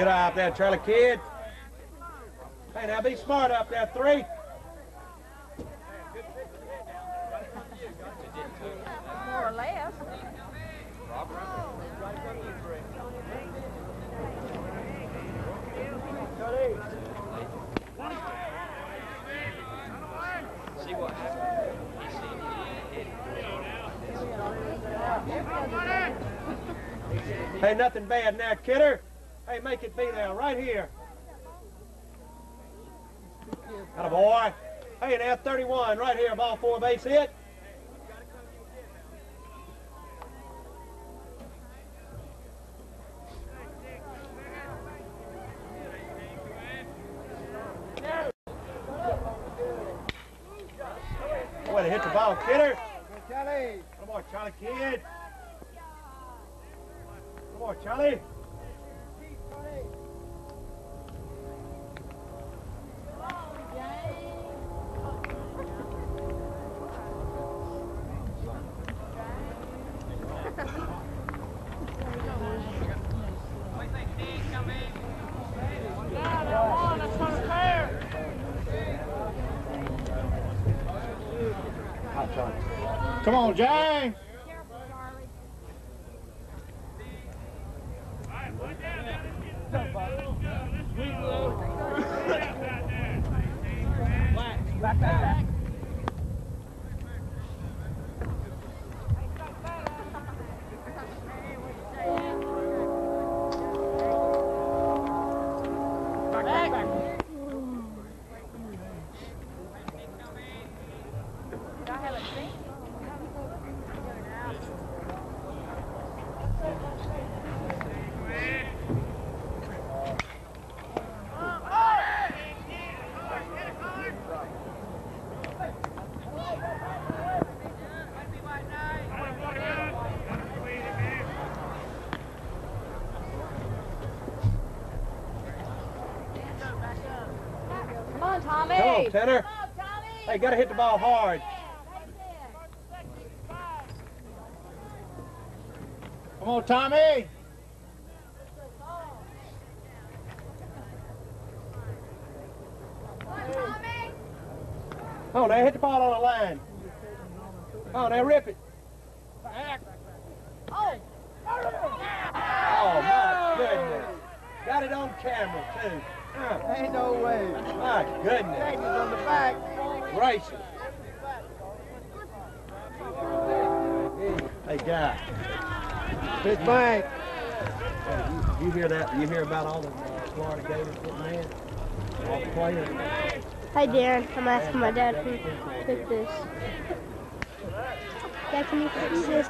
get out there, Charlie Kidd. Hey, now be smart up there, three. More or less. See what happened? He seen it, he hit it. Hey, nothing bad now, kidder. Hey, make it be now, right here. Got a boy. Hey, now 31, right here, ball four, base hit. Way to hit the ball, kidder. Come on, Charlie Kidd. Come on, Charlie. Jay. Tommy. Come Tanner. Come on, Tommy. Hey, gotta hit the ball hard. Come on, Tommy. Oh, now hit the ball on the line. Oh, now rip it. Oh, Oh, my goodness. Got it on camera, too. Ain't no way. my goodness. Jackie's on the back. Gracious. Hey, guy. Big bank. You, you hear that? You hear about all the uh, Florida Gators getting in? All the players? Hi, Darren. I'm asking my dad to fix this. Dad, can you fix this?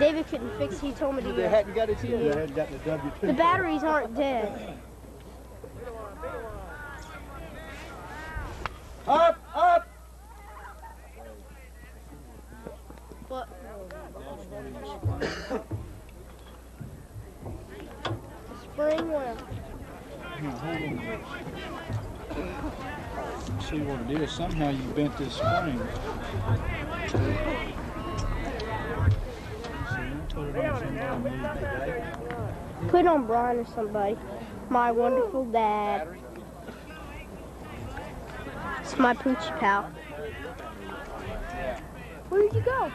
David couldn't fix it. He told me to. They hadn't got it here. Yeah. They hadn't gotten the W. The batteries aren't dead. Up, up. What? Spring well. See what it is. Somehow you bent this spring. Put on somebody and moved it. Put on Brian or somebody. My wonderful dad. It's my poochie pal. Where did you go?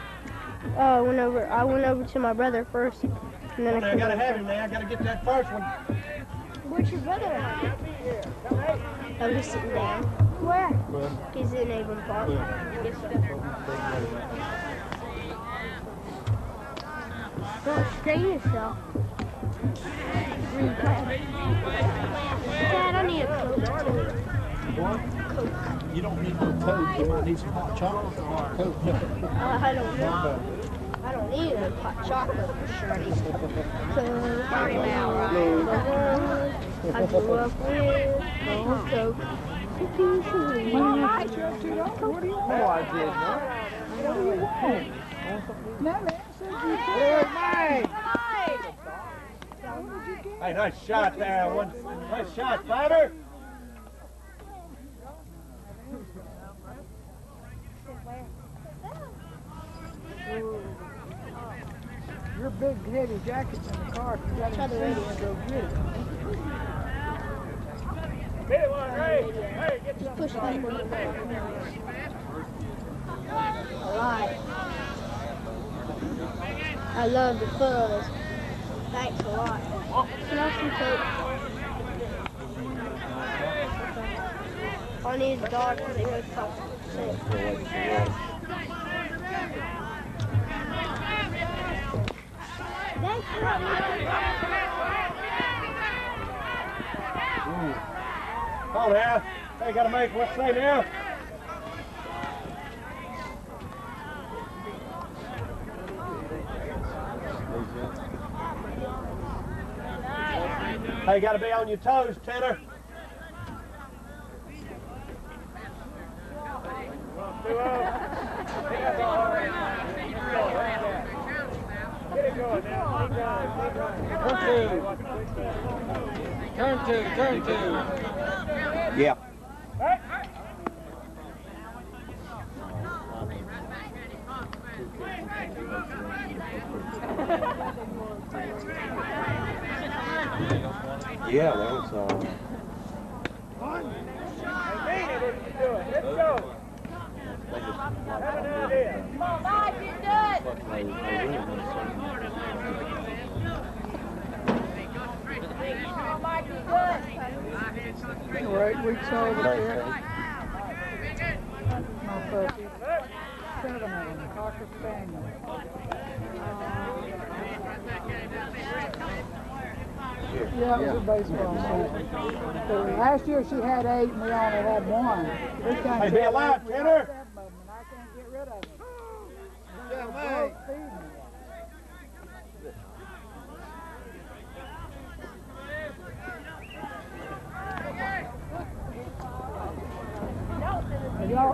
Uh, I went over. I went over to my brother first, and then I Now, I gotta have him now. I gotta get that first one. Where's your brother at? I was sitting down. Where? He's in Avon Park. Don't strain yourself. Dad, I need a coke too. You don't need no Coke. You might need some hot chocolate or hot. Uh, I don't know. I don't need a hot chocolate for sure. I need some coke. I grew up with no coke. What do you want? Oh, I did not. What do you want? No, man, said you Hey, Mike! Hey, nice shot there. One, nice shot, fighter. Your big heavy jacket's in the car. You got Try any the go get it. Get it one, hey, hey, get Alright. I love the fuzz. Thanks a lot. Can I some? I need a dog because it goes pop. Come on now. Hey, gotta make what's say now. Hey, gotta be on your toes, Tanner. Get it Turn two, turn two. Yeah. <laughs> Yeah, that was, uh, Hey, Beanie, what you doing? Let's go. Have an idea. Come on, Mike, you do it. Come on, Mike, you do it. We're eight weeks old up nice, there. Hank. No puppies. Seven of them, Cocker Spaniel. Yeah, it was a baseball season. So last year she had eight and we only had one. This time Hey, she be had alive, eight, we Tanner. seven of them, and I can't get rid of them. Yeah, Both Mike. feeding them. Have y'all-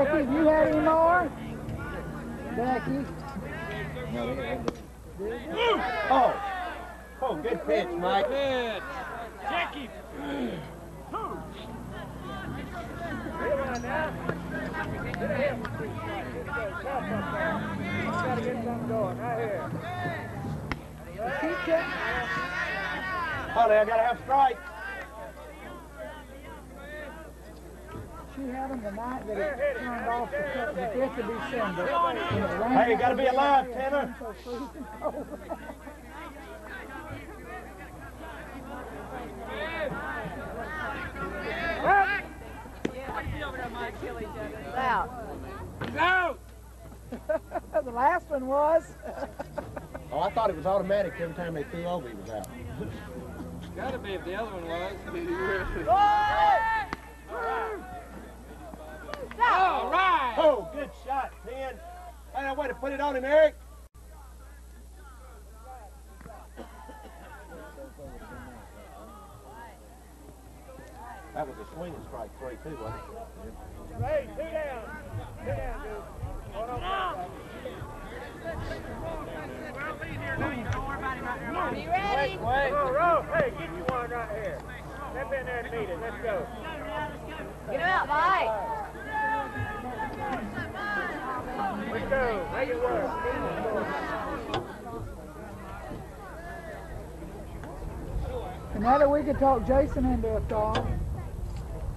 Becky, have you had any more? Becky? Oh. Oh, good pitch, Mike. Pitch. Jackie. Get it on now. Get him. Let's go. Tough up there. Gotta get something going right here. Keep checking. Holly, I gotta have strike. She had them the night that it turned off the, cut- the fifth of December. And Hey, you gotta be out alive, there, Tanner. so freezing cold. Out. The last one was. <laughs> Oh, I thought it was automatic every time they threw over, he was out. Gotta be if the other one was. All right. Oh, good shot, Ten. Hey, a way to put it on him, Eric. That was a swinging strike three, too, wasn't it? Hey, two down. Two down, dude. One on one. Are you ready? Come on, roll. Hey, get you one right here. Step in there and meet it. Let's go. Get him out, Mike. Let's go. Make it work. And now that we could talk Jason into a thought,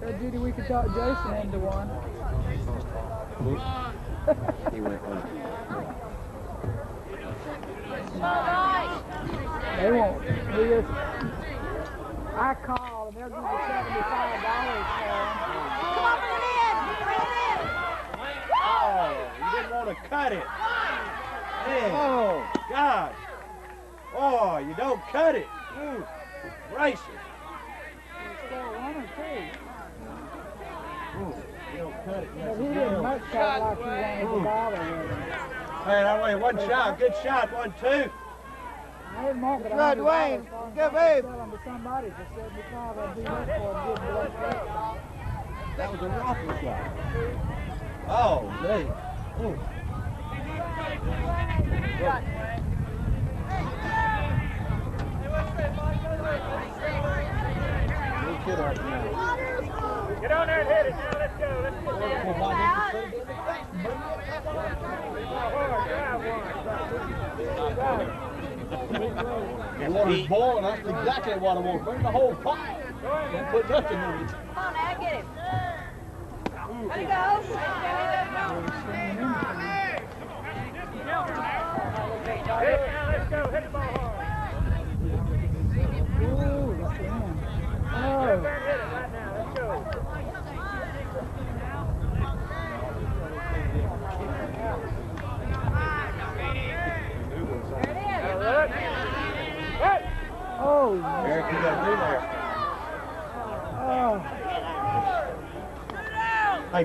that Judy, we could talk Jason into one. he went one. They won't. Just, I called, and they'll give you seventy-five dollars. To cut it. Man, Oh, God. Oh, you don't cut it. Mm. Gracious. Still one or two. You don't cut it. But he didn't much cut like he wanted to bother with him. Hey, that way, one shot. Good shot. One, two. I didn't want but Good, I Good, Good move. Sell them to somebody for seventy-five. I'd do that for a good blood pressure. That was a rifle shot. Oh, gee. Mm. Little kid out there. Get on there and hit it now. Let's go. Let's. The water's boiling. That's exactly what I want. Bring the whole pot. Don't put nothing in it. Come on, Dad, get him. Let it go. Let now. Go.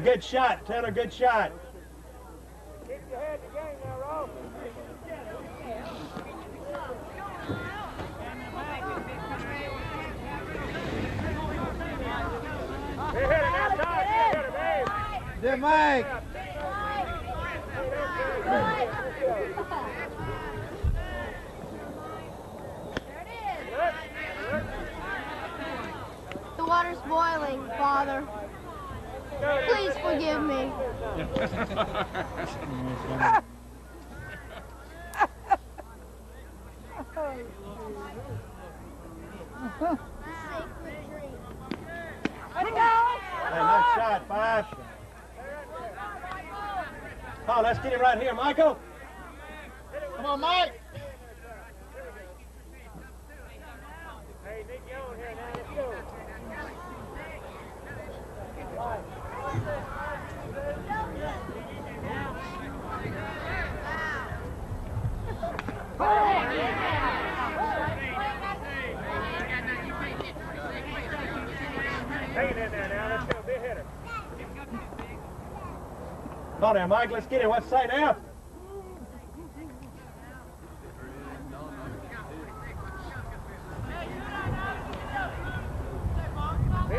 Good shot, Tanner. Good shot. Keep your head in the game now, Rolf. Hit it now, Todd. Hit it, babe. Good Mike. The water's boiling, Father. Please forgive me. <laughs> It. Hey, nice shot, five. Oh, let's get him right here, Michael. Come on, Mike. Hey, Nick, you here now. Let's go. Take it in there now. Let's go. Big hitter. Come on there, Mike. Let's get it. What's say now? Now.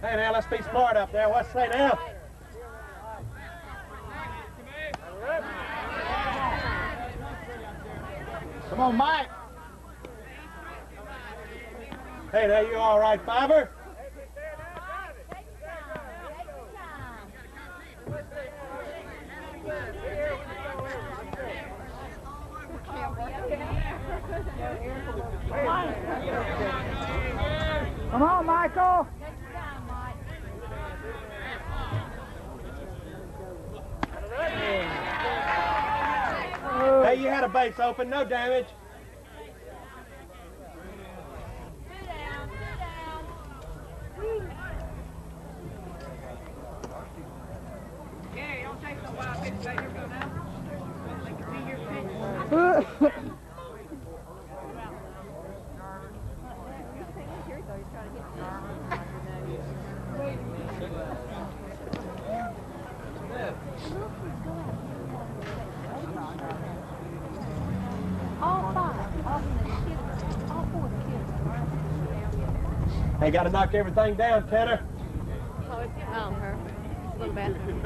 Hey, now let's be smart up there. What's say now? Come on, Mike. Hey, now you all right, Fiver? Come on, Michael. Hey, you had a base open. No damage. All five. All the kids. All four of the kids. Got to knock everything down, Tanner. Oh, it's, um, her. Little bathroom.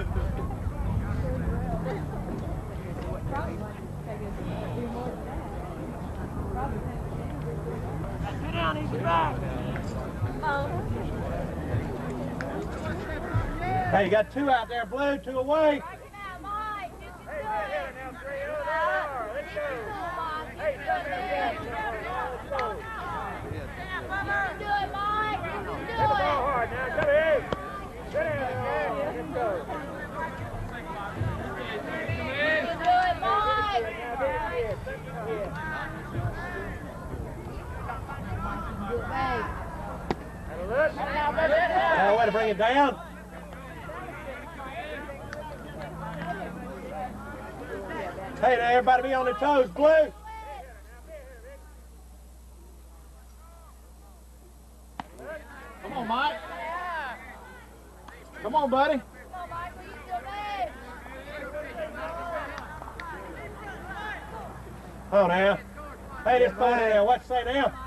Hey, you got two out there, blue, two away. Hey, big hitter now. 3 0. There you are. Let's go. Hey, stop there. Let's go. You do it, Mike. Do it, Meg. Way to bring it down. Hey, now everybody be on their toes, blue. Come on, Mike. Come on, buddy. Oh, now. Hey, this phone now. What say now?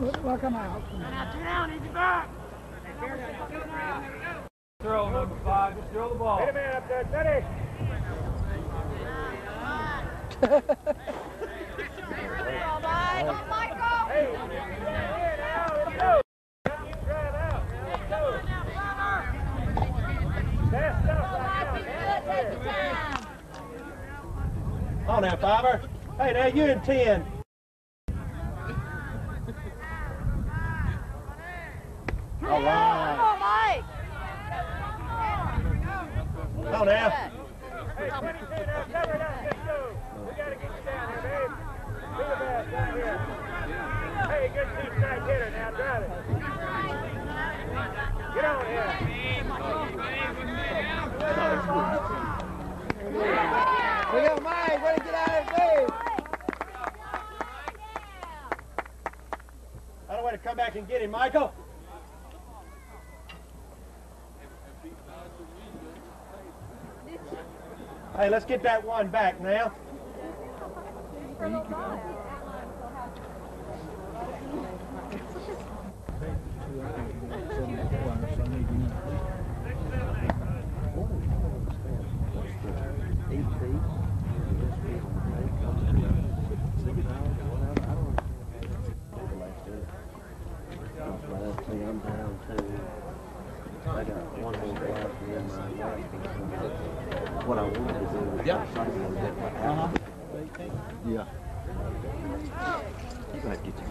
Looks like I'm out. Throw number five, just throw the ball. Hit a man up there, steady. Hey, down here now, let's go. Drive out, let's go. Fast up, On now, Fiver. Hey, now you in 10. All right. Come on, Mike. On now. Hey, 22 now, cover it up, let's go. We gotta get on here. We got Mike. Ready to get out of there. I don't want to come back and get him, Michael. Hey, let's get that one back now. I'm down to, I got one more glass and then my wife. What I wanted to do was. Yeah. Uh-huh. Yeah. You gotta get your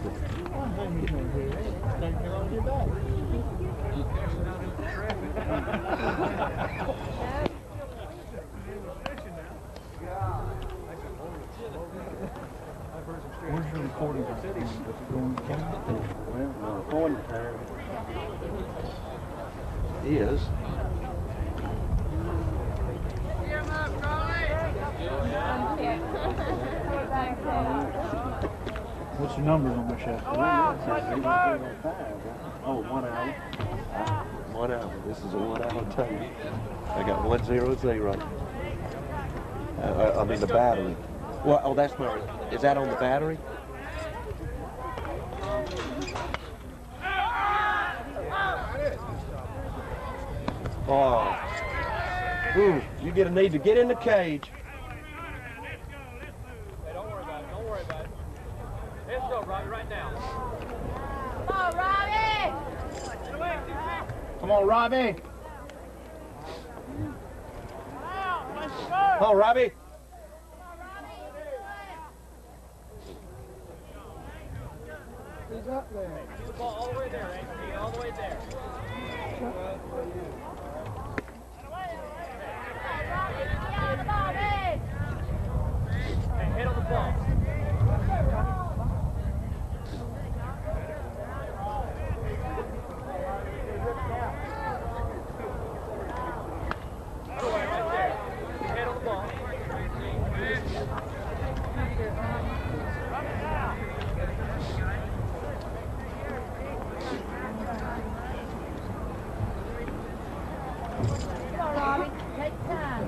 Where's your recording? Going to camera? Well, my recording time is What's your numbers on the show? Oh, one hour. One hour. This is a one hour tape. I got one zero zero. Uh, I mean the battery. Well, oh, that's my. Is that on the battery? Oh. Ooh, you gonna need to get in the cage. Don't worry about it. Don't worry about it. Let's go, Robbie, right now. Come on, Robbie. Come on, Robbie. Robbie. He's up there. Get the ball all the way there, Anthony. All the way there. Hey, hit on the ball. Head on the ball. Come on, Robbie. Take time.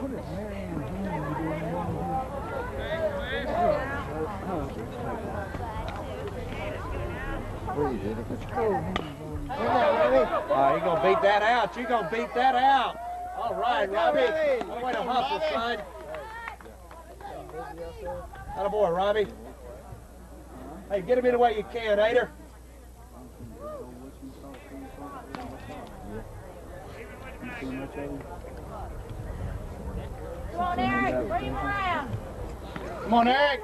What is Marianne Henry doing down Where you hit it? here? Oh, Henry's on. right, you're gonna beat. You're gonna beat that out. All right, Robbie. Way to hustle, son. That boy, Robbie. Hey, get him any way you can, Ader. Come on, Eric, bring him around. Come on, Eric.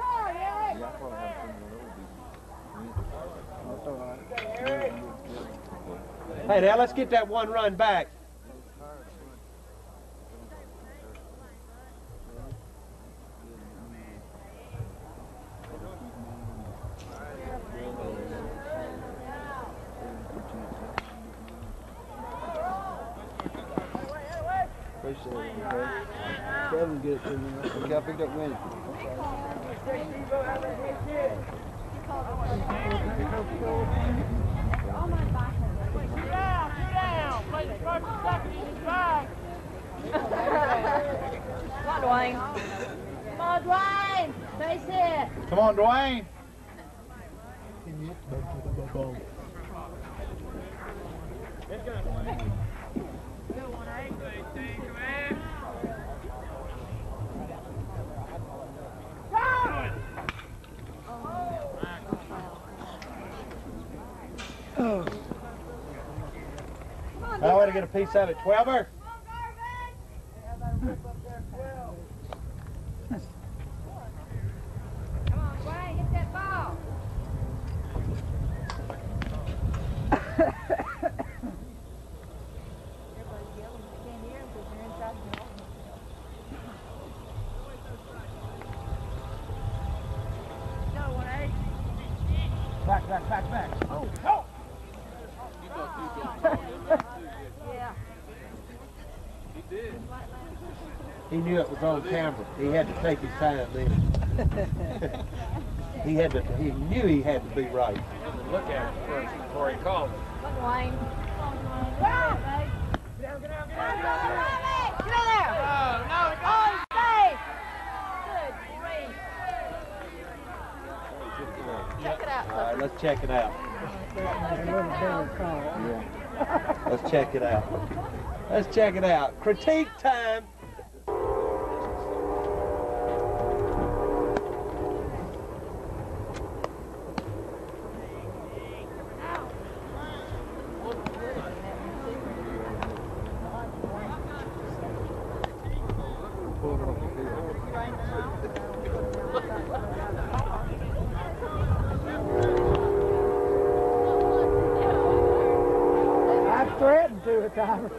Hey, now let's get that one run back. Appreciate it, okay? Kevin, get it to me. We got picked up Wednesday. Two down, two down. Play the first and second in his bag. Come on, Dwayne. Come on, Dwayne. Face it. Come on, Dwayne. I want to get a piece out of it. Twelver. Come on, Dwayne, hit that ball. Everybody's yelling, you can't hear them because they're inside the building. Go, one eight. Back, back, back, back. Oh, Yeah. He knew it was on camera. He had to take his time then. <laughs> he had to. He knew he had to be right. Look at it first before he called it. Come on, Dwayne. Come on, Dwayne. Get out, get out, get out, get out, get out. Get out there. No, no, oh, stay. Good, Check it out, All right, let's check it out. A little better call. Let's check it out. Let's check it out. Critique time. I threatened to a time.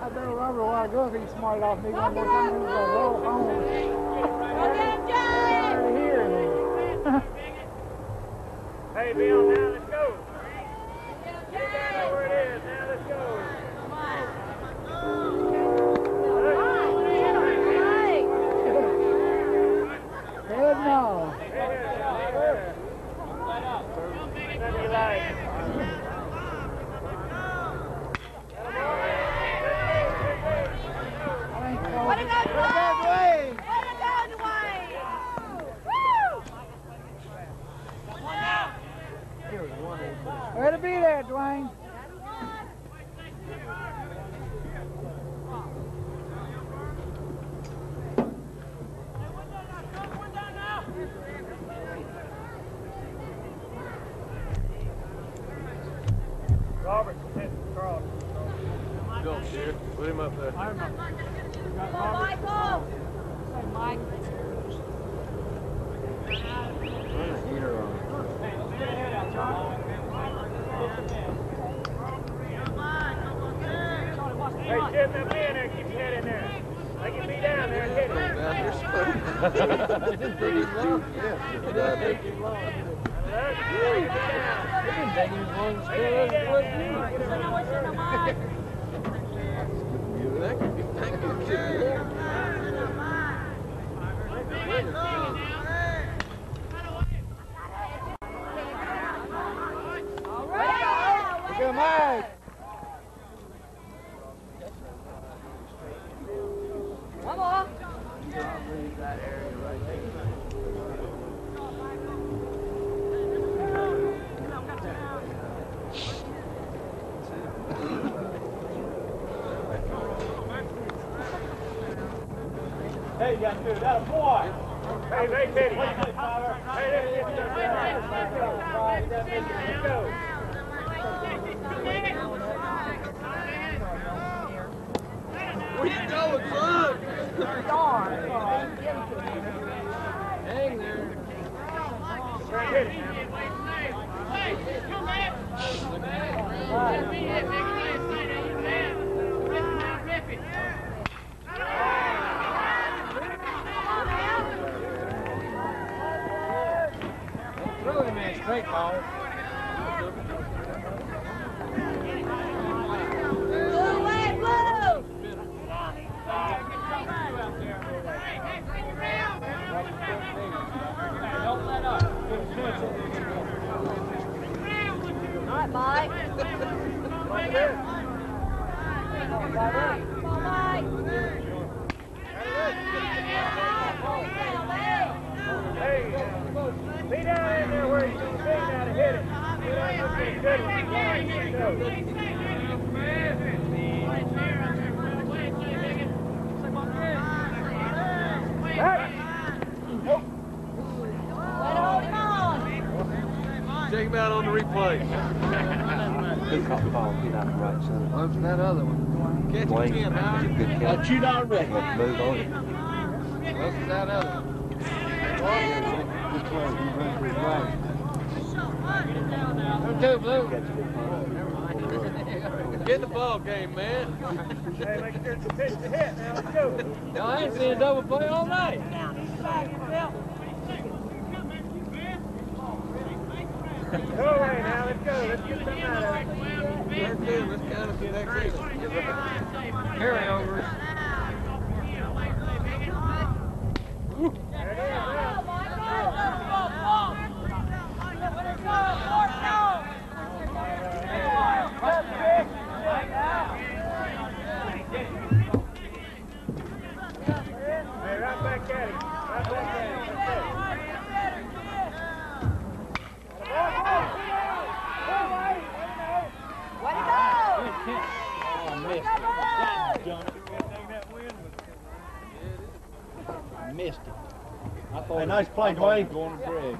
I don't remember a while ago if he smarted off me one more time. He was gonna roll home. Go get him, Jay. Tired of hearing him. Hey, Bill, now let's go. Get down to where it is. Now let's go. Head no. Nothing you like. I ain't Way to called go, Dwayne. Way to go, Dwayne. Woo! Way to be there, Dwayne. Robert, hit Carl. Go, Sheriff. Put him up there. Come on, Michael. Say, Mike. Hey, Jim, that man there, keep your head in there. I can be down there and hit him. Didn't him out on the replay. Good call, out the right uh, center. What's that other one? Catch Wayne, him again, Howard. good catch. Got you direct. Let's move on. What's that other one? Good play. He ran to his right. Who two, Blue? Catch a good punt. Get in the ball game, man. Hey, make sure it's a pitch to hit. Now let's go. Y'all ain't seen a double play all night. Go away now. Let's go. Let's get something out of it. Let's do. Let's count it to next season. Carryovers. Hey, right back at him. Right back at him. Let's go. Way to go! Oh, missed it. God, Johnny. Missed it. I thought Hey, it- nice play, I thought it Dwayne. was Going to Greg.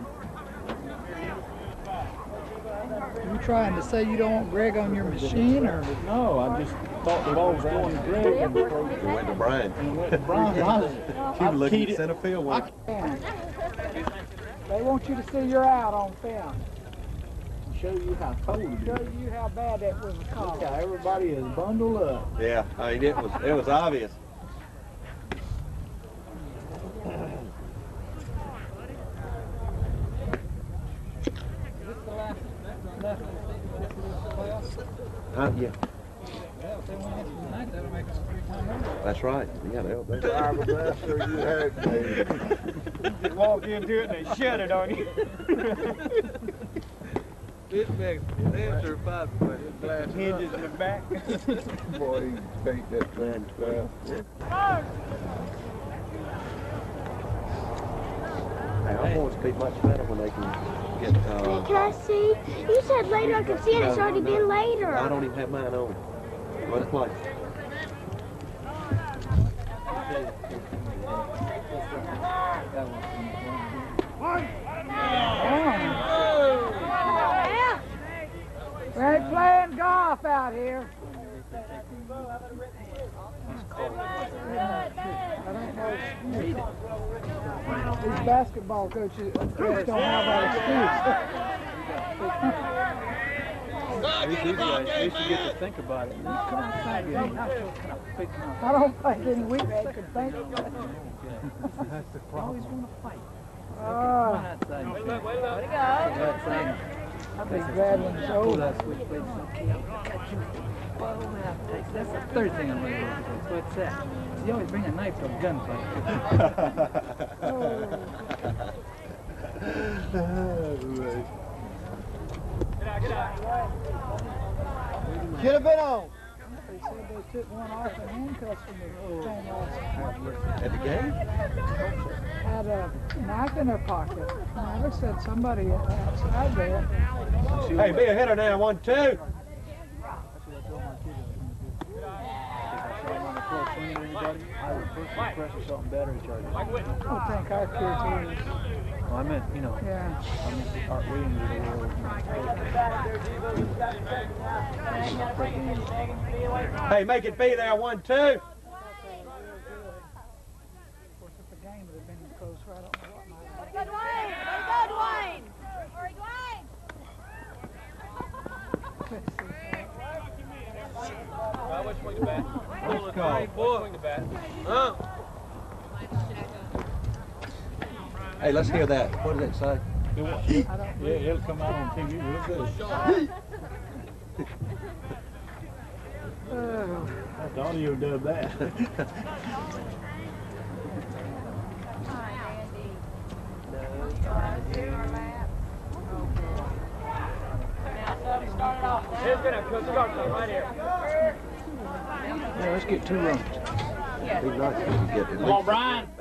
You trying to say you don't want Greg on your machine, or? No, I just thought the ball was going to Greg and It went to Brian. and it went to Brian. <laughs> I was- She I was looking keyed at it- center field. I wasn't They want you to see you're out on film. show you how cold it Show you how bad that was a Look call. how everybody is bundled up. Yeah, I mean, it was, it was obvious. Uh, yeah, that's right. Yeah, they'll, they'll. I was after you <laughs> had Just walk into it and they shut it on you. This makes answer five foot. Blast it up. Hinges in the back. <laughs> Boy, he paint that thing fast. Hey, our boys beat much better when they can get, uh, Can I see? You said later I could see it. It's already been later. I don't even have mine on. Let's play. We're playing golf out here. These basketball coaches upstairs don't have that At least these guys, at least you get to think about it. excuse. I don't think any weak man could think of that. Always want to fight. Ah, outside. Way to go. I'd be glad when it's Pull over. that switchblade. Okay, I'm cut you. That's the third thing I'm gonna do. What's that? You always bring a knife to a gunfight. Get a bit on. They said they took one off the handcuffs from the thing last At the game? Had a knife in her pocket. Now, they said somebody outside there. Hey, be a hitter now, one, two. Close swinging to anybody, either personal press or something better, he charges. I don't think our kids is. Well, I meant, you know, Yeah. I meant Art Williams of the world. Hey, make it be there, one, two. Of course, if the game would have been close, I don't know what might Good Dwayne! Way to go, Dwayne! Hurry, Dwayne! Well, which swing the bat? Let's go. Boy. Swing the bat. Huh? Hey, let's hear that. What does it say? Yeah, it'll come out on TV real good. Oh. I thought you done that. It's gonna cook start something right here. Yeah, let's get two runs. Be nice if you get at Come on, least- Brian. <laughs>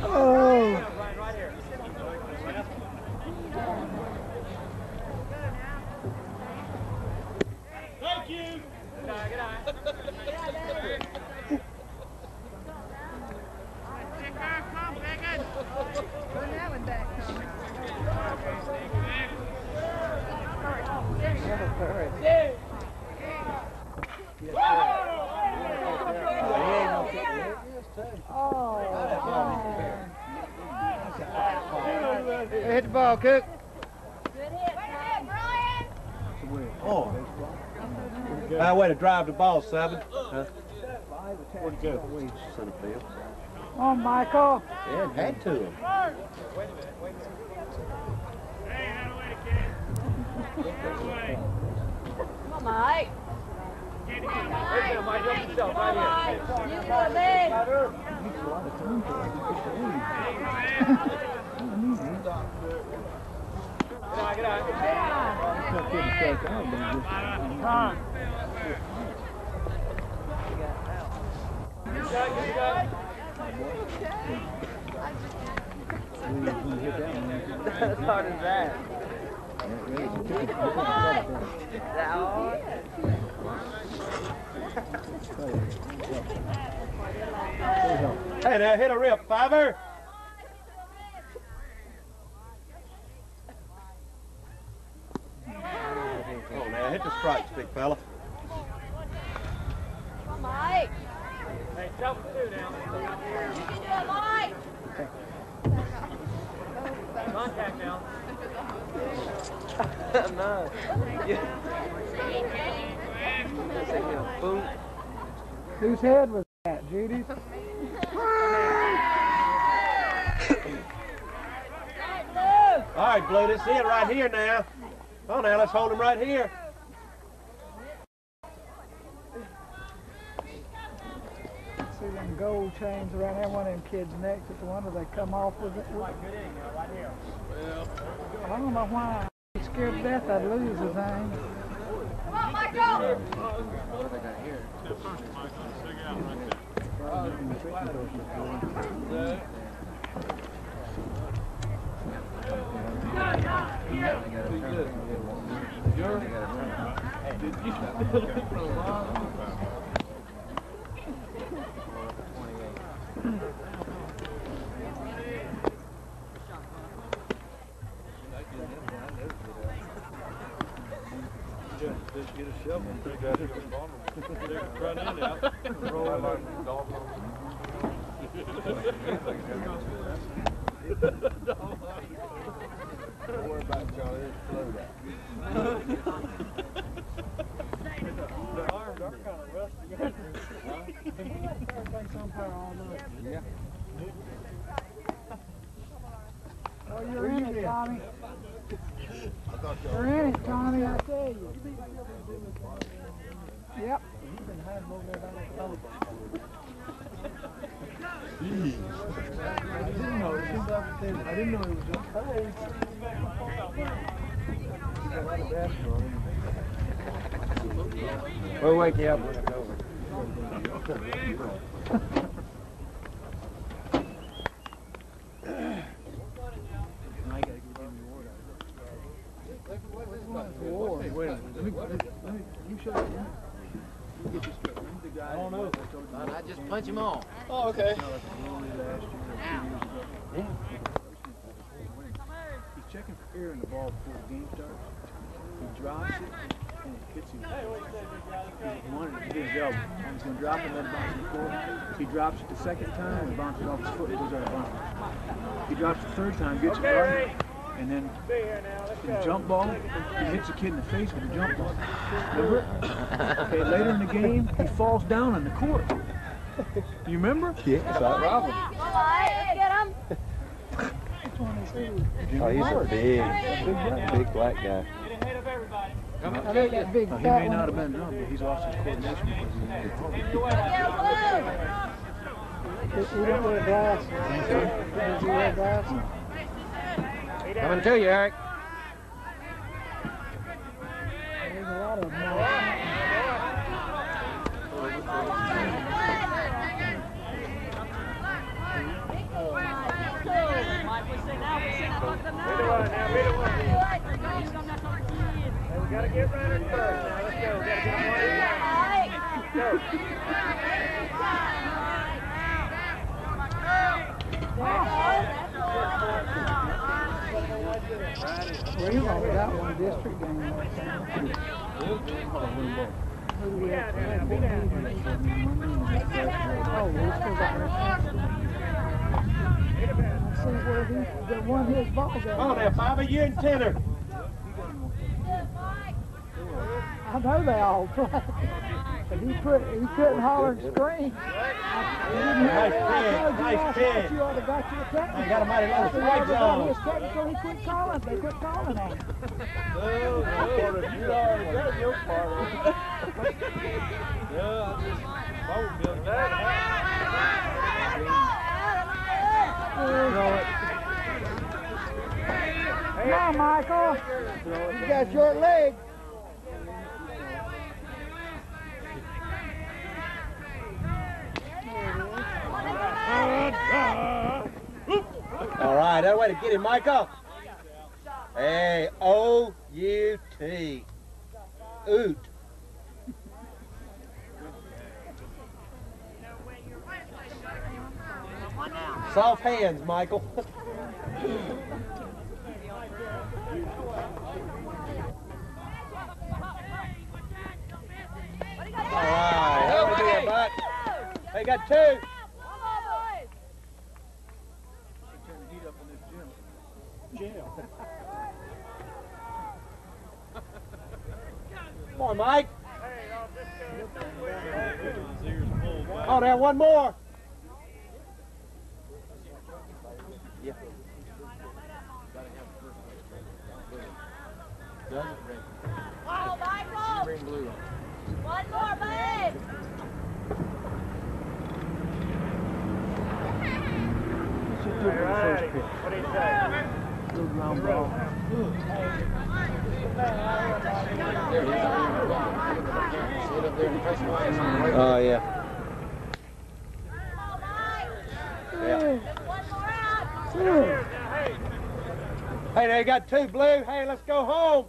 Oh. Thank you. Good eye, good eye. Run that one back, Hit the ball, Cook. Good hit, Brian! Oh. Now, way to drive the ball, seven. Huh? Where'd it go? Center field. Come on, Michael. Yeah, it had to him. Come on, Mike. There's him, Mike. Help yourself Come on, right Mike. here. You can do it, big. Good eye, good eye. Good shot, good shot. As hard as that. Hey, now hit a rip, fiver. Oh, now hit the strikes, big fella. Mike. Hey, jump two now. You can do it, Mike. Contact now. no. Boom. Whose head was that, Judy's? All right, Blue, this see it right here now. Oh, now let's hold him right here. See them gold chains around there, one of them kids' necks. It's the wonder they come off with it. Right, good in now, right here. I don't know why. He's scared to death I'd lose the thing. Come on, Michael. What they got Just <laughs> get a shovel and dig out your bottom. Run in out. Roll like dog. Don't worry about it, Charlie. It's flow The arms are kind of rusty. Yeah. Oh, you're in it, Tommy. You're in it, Tommy, I tell you. Yep. I didn't know. I didn't know he was up. Hey. We'll wake you up. I don't know. I just punch him off. Oh, okay. He's checking for air in the ball before the game starts. He drops it and it hits him. He's wanting to hit his elbow. He's going to drop it, let it bounce to the floor. He drops it the second time and bounces off his foot and goes out of bounds. He drops the third time, gets it right, and then Be here now. The jump ball, he hits a kid in the face with a jump ball. Remember? Okay, later in the game, he falls down on the court. You remember? Yes, I Robin. Let's get him. Oh, he's a big, big black guy. I think that big No, he fat may one. not have been drunk, but he's lost his coordination because he's Get him, He don't wear glasses. Does he wear glasses? Coming to you, Eric. There's a lot of them. now. Be the one now. Be the one. Hey, we gotta get runners first now. Let's go. Gotta get them one. <laughs> Go. Well, you always got one district game last time. Who we had? Oh, we still got Let's see where he, that won his ball game. Come now, Bobby, you and Tanner. I know they all play. But he put, he couldn't holler and scream. He Nice me. I told you nice night You ought to got you a technical. They got a mighty said, strike zone. is technical, he quit calling, they quit calling on him. No, no, you already got your part of it. Yeah, I just, I won't be Come on, Michael. You got short legs. Right, that way to get him, Michael. A O U T. Oot. Soft hands, Michael. <laughs> All right, would be a. They got two. Turn the heat up in this gym. Come on, Mike. Hey, off this his ears pulled back. Oh, there, one more. Oh, Michael. Bring blue. One more, babe. Just took it the first pitch. What do you say? Little ground ball. Sit up there and press my eyes on the Oh, yeah. Hey, they got two blue. Hey, let's go home.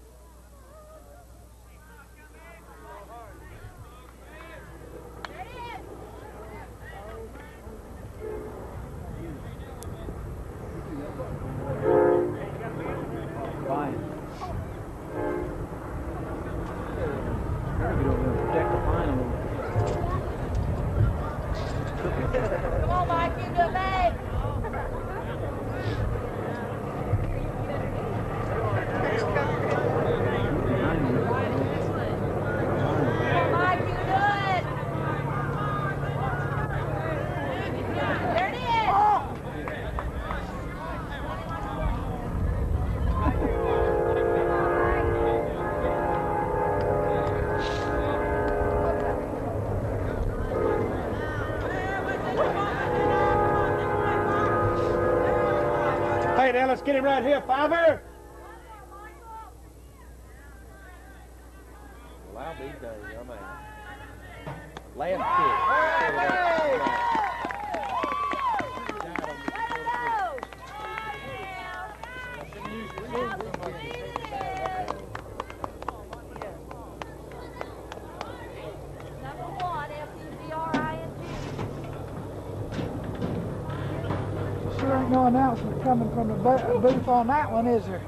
Booth on that one, is there?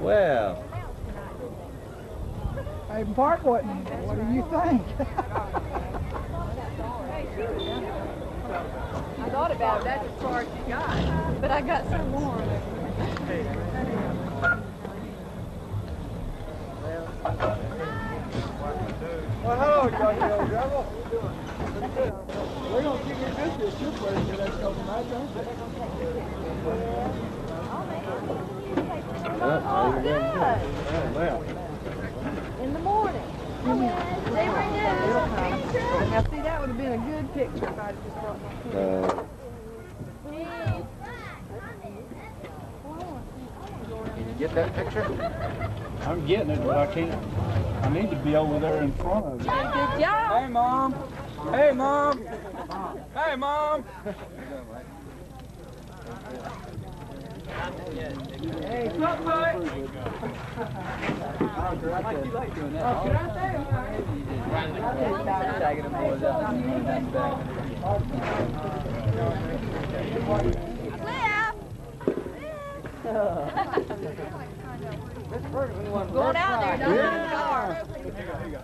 Well, Hayden Park wasn't. What do you think? I thought about it, that's as far as you got. But I got so warm. Well, hello, Johnny Old Devil. We're gonna keep your business your place for the next couple nights, aren't we? Oh, good. well. In the morning. Stay right there. Now see, that would have been a good picture if I'd just brought my camera. uh, Get that picture? I'm getting it, but I can't. I need to be over there in front of it. Good job. Hey, Mom. Hey, Mom. Hey, Mom. Hey, on. Going out there, don't let him car.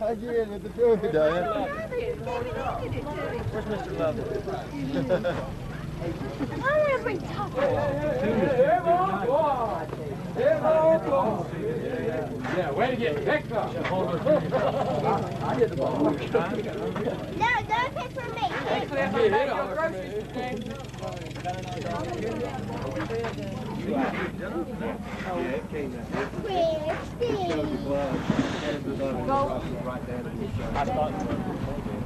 I get with the trophy, Diane. where's Mr. Lovett? <laughs> I'm gonna bring Tucker. Yeah, way to get picked up. I did the ball. No, don't pick for me.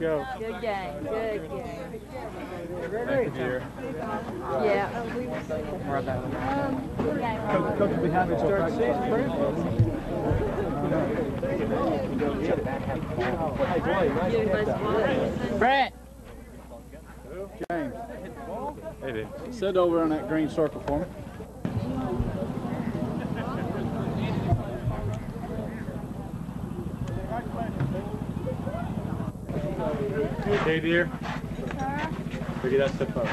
go. Good game, good game. Thank you, dear. Yeah. Um, good game. Coach behind the start the season, Brett. James. Hey, dude. Sit over on that green circle for me. Hey, dear. Look at that step up.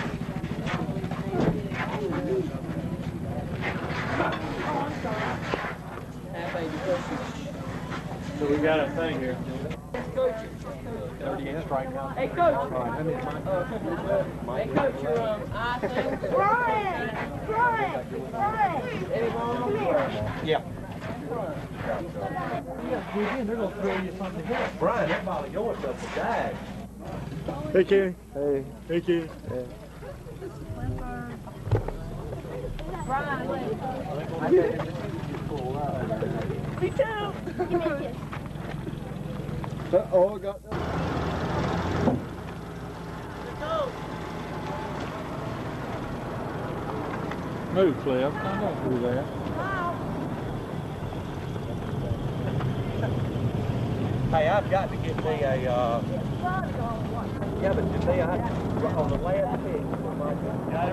So we got a thing here. Hey, coach. Hey, coach, your um, eye thing. Brian! Brian! Brian! Here. Yeah. Brian, that ball of yours up the jag. Hey, Kenny. Hey, Hey, Kenny. Brian, wait. Me too. Give me a kiss. Uh-oh, I got Move, Cliff. I don't do that. Hey, I've got to get me a, uh, yeah, but today I have to, on the last pick, my, got